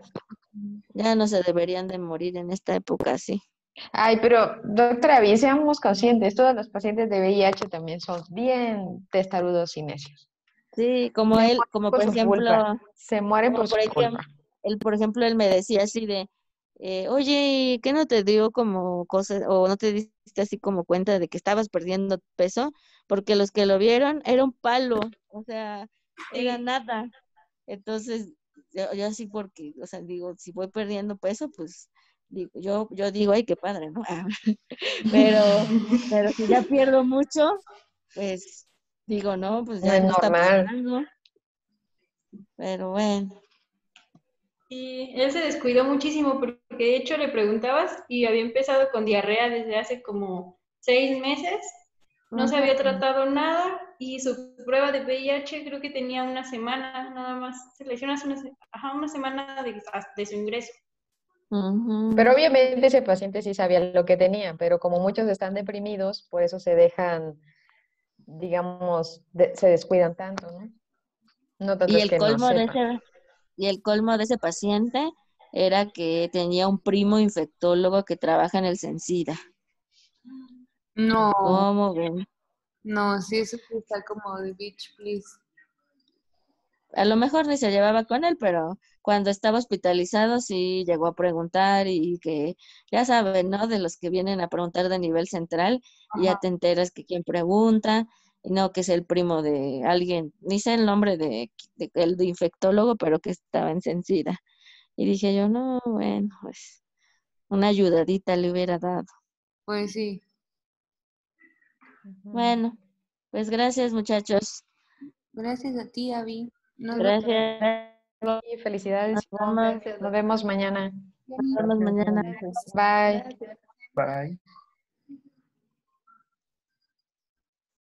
Ya no se deberían de morir en esta época, sí. Ay, pero doctora, bien seamos conscientes, todos los pacientes de VIH también son bien testarudos y necios. Sí, como él, como por, ejemplo, se mueren por, su culpa. Él, por ejemplo, él me decía así de, eh, oye, ¿qué no te dio como cosas, o no te diste así como cuenta de que estabas perdiendo peso? Porque los que lo vieron era un palo, o sea, era nada. Entonces, yo, yo así porque, o sea, digo, si voy perdiendo peso, pues yo, yo digo, ay, qué padre, ¿no? pero, pero si ya pierdo mucho, pues digo, no, pues ya no, está pasando. Pero bueno. Y él se descuidó muchísimo porque de hecho le preguntabas y había empezado con diarrea desde hace como seis meses, no se había tratado nada y su prueba de VIH creo que tenía una semana nada más, se le una, una semana de, de su ingreso. Pero obviamente ese paciente sí sabía lo que tenía, pero como muchos están deprimidos, por eso se dejan, digamos, se descuidan tanto, ¿no? no tanto y, el colmo de ese, y el colmo de ese paciente era que tenía un primo infectólogo que trabaja en el Sensida. No. ¿Cómo ven? No, sí, eso está como de beach, please. A lo mejor ni se llevaba con él, pero cuando estaba hospitalizado sí llegó a preguntar y que ya saben, ¿no? De los que vienen a preguntar de nivel central, y ya te enteras que quien pregunta, y no que es el primo de alguien, ni sé el nombre de, el de infectólogo, pero que estaba en Sencida. Y dije yo, no, bueno, pues una ayudadita le hubiera dado. Pues sí. Bueno, pues gracias muchachos. Gracias a ti, Avi. Gracias. Y felicidades. Nos vemos mañana. Nos vemos mañana. Bye. Bye.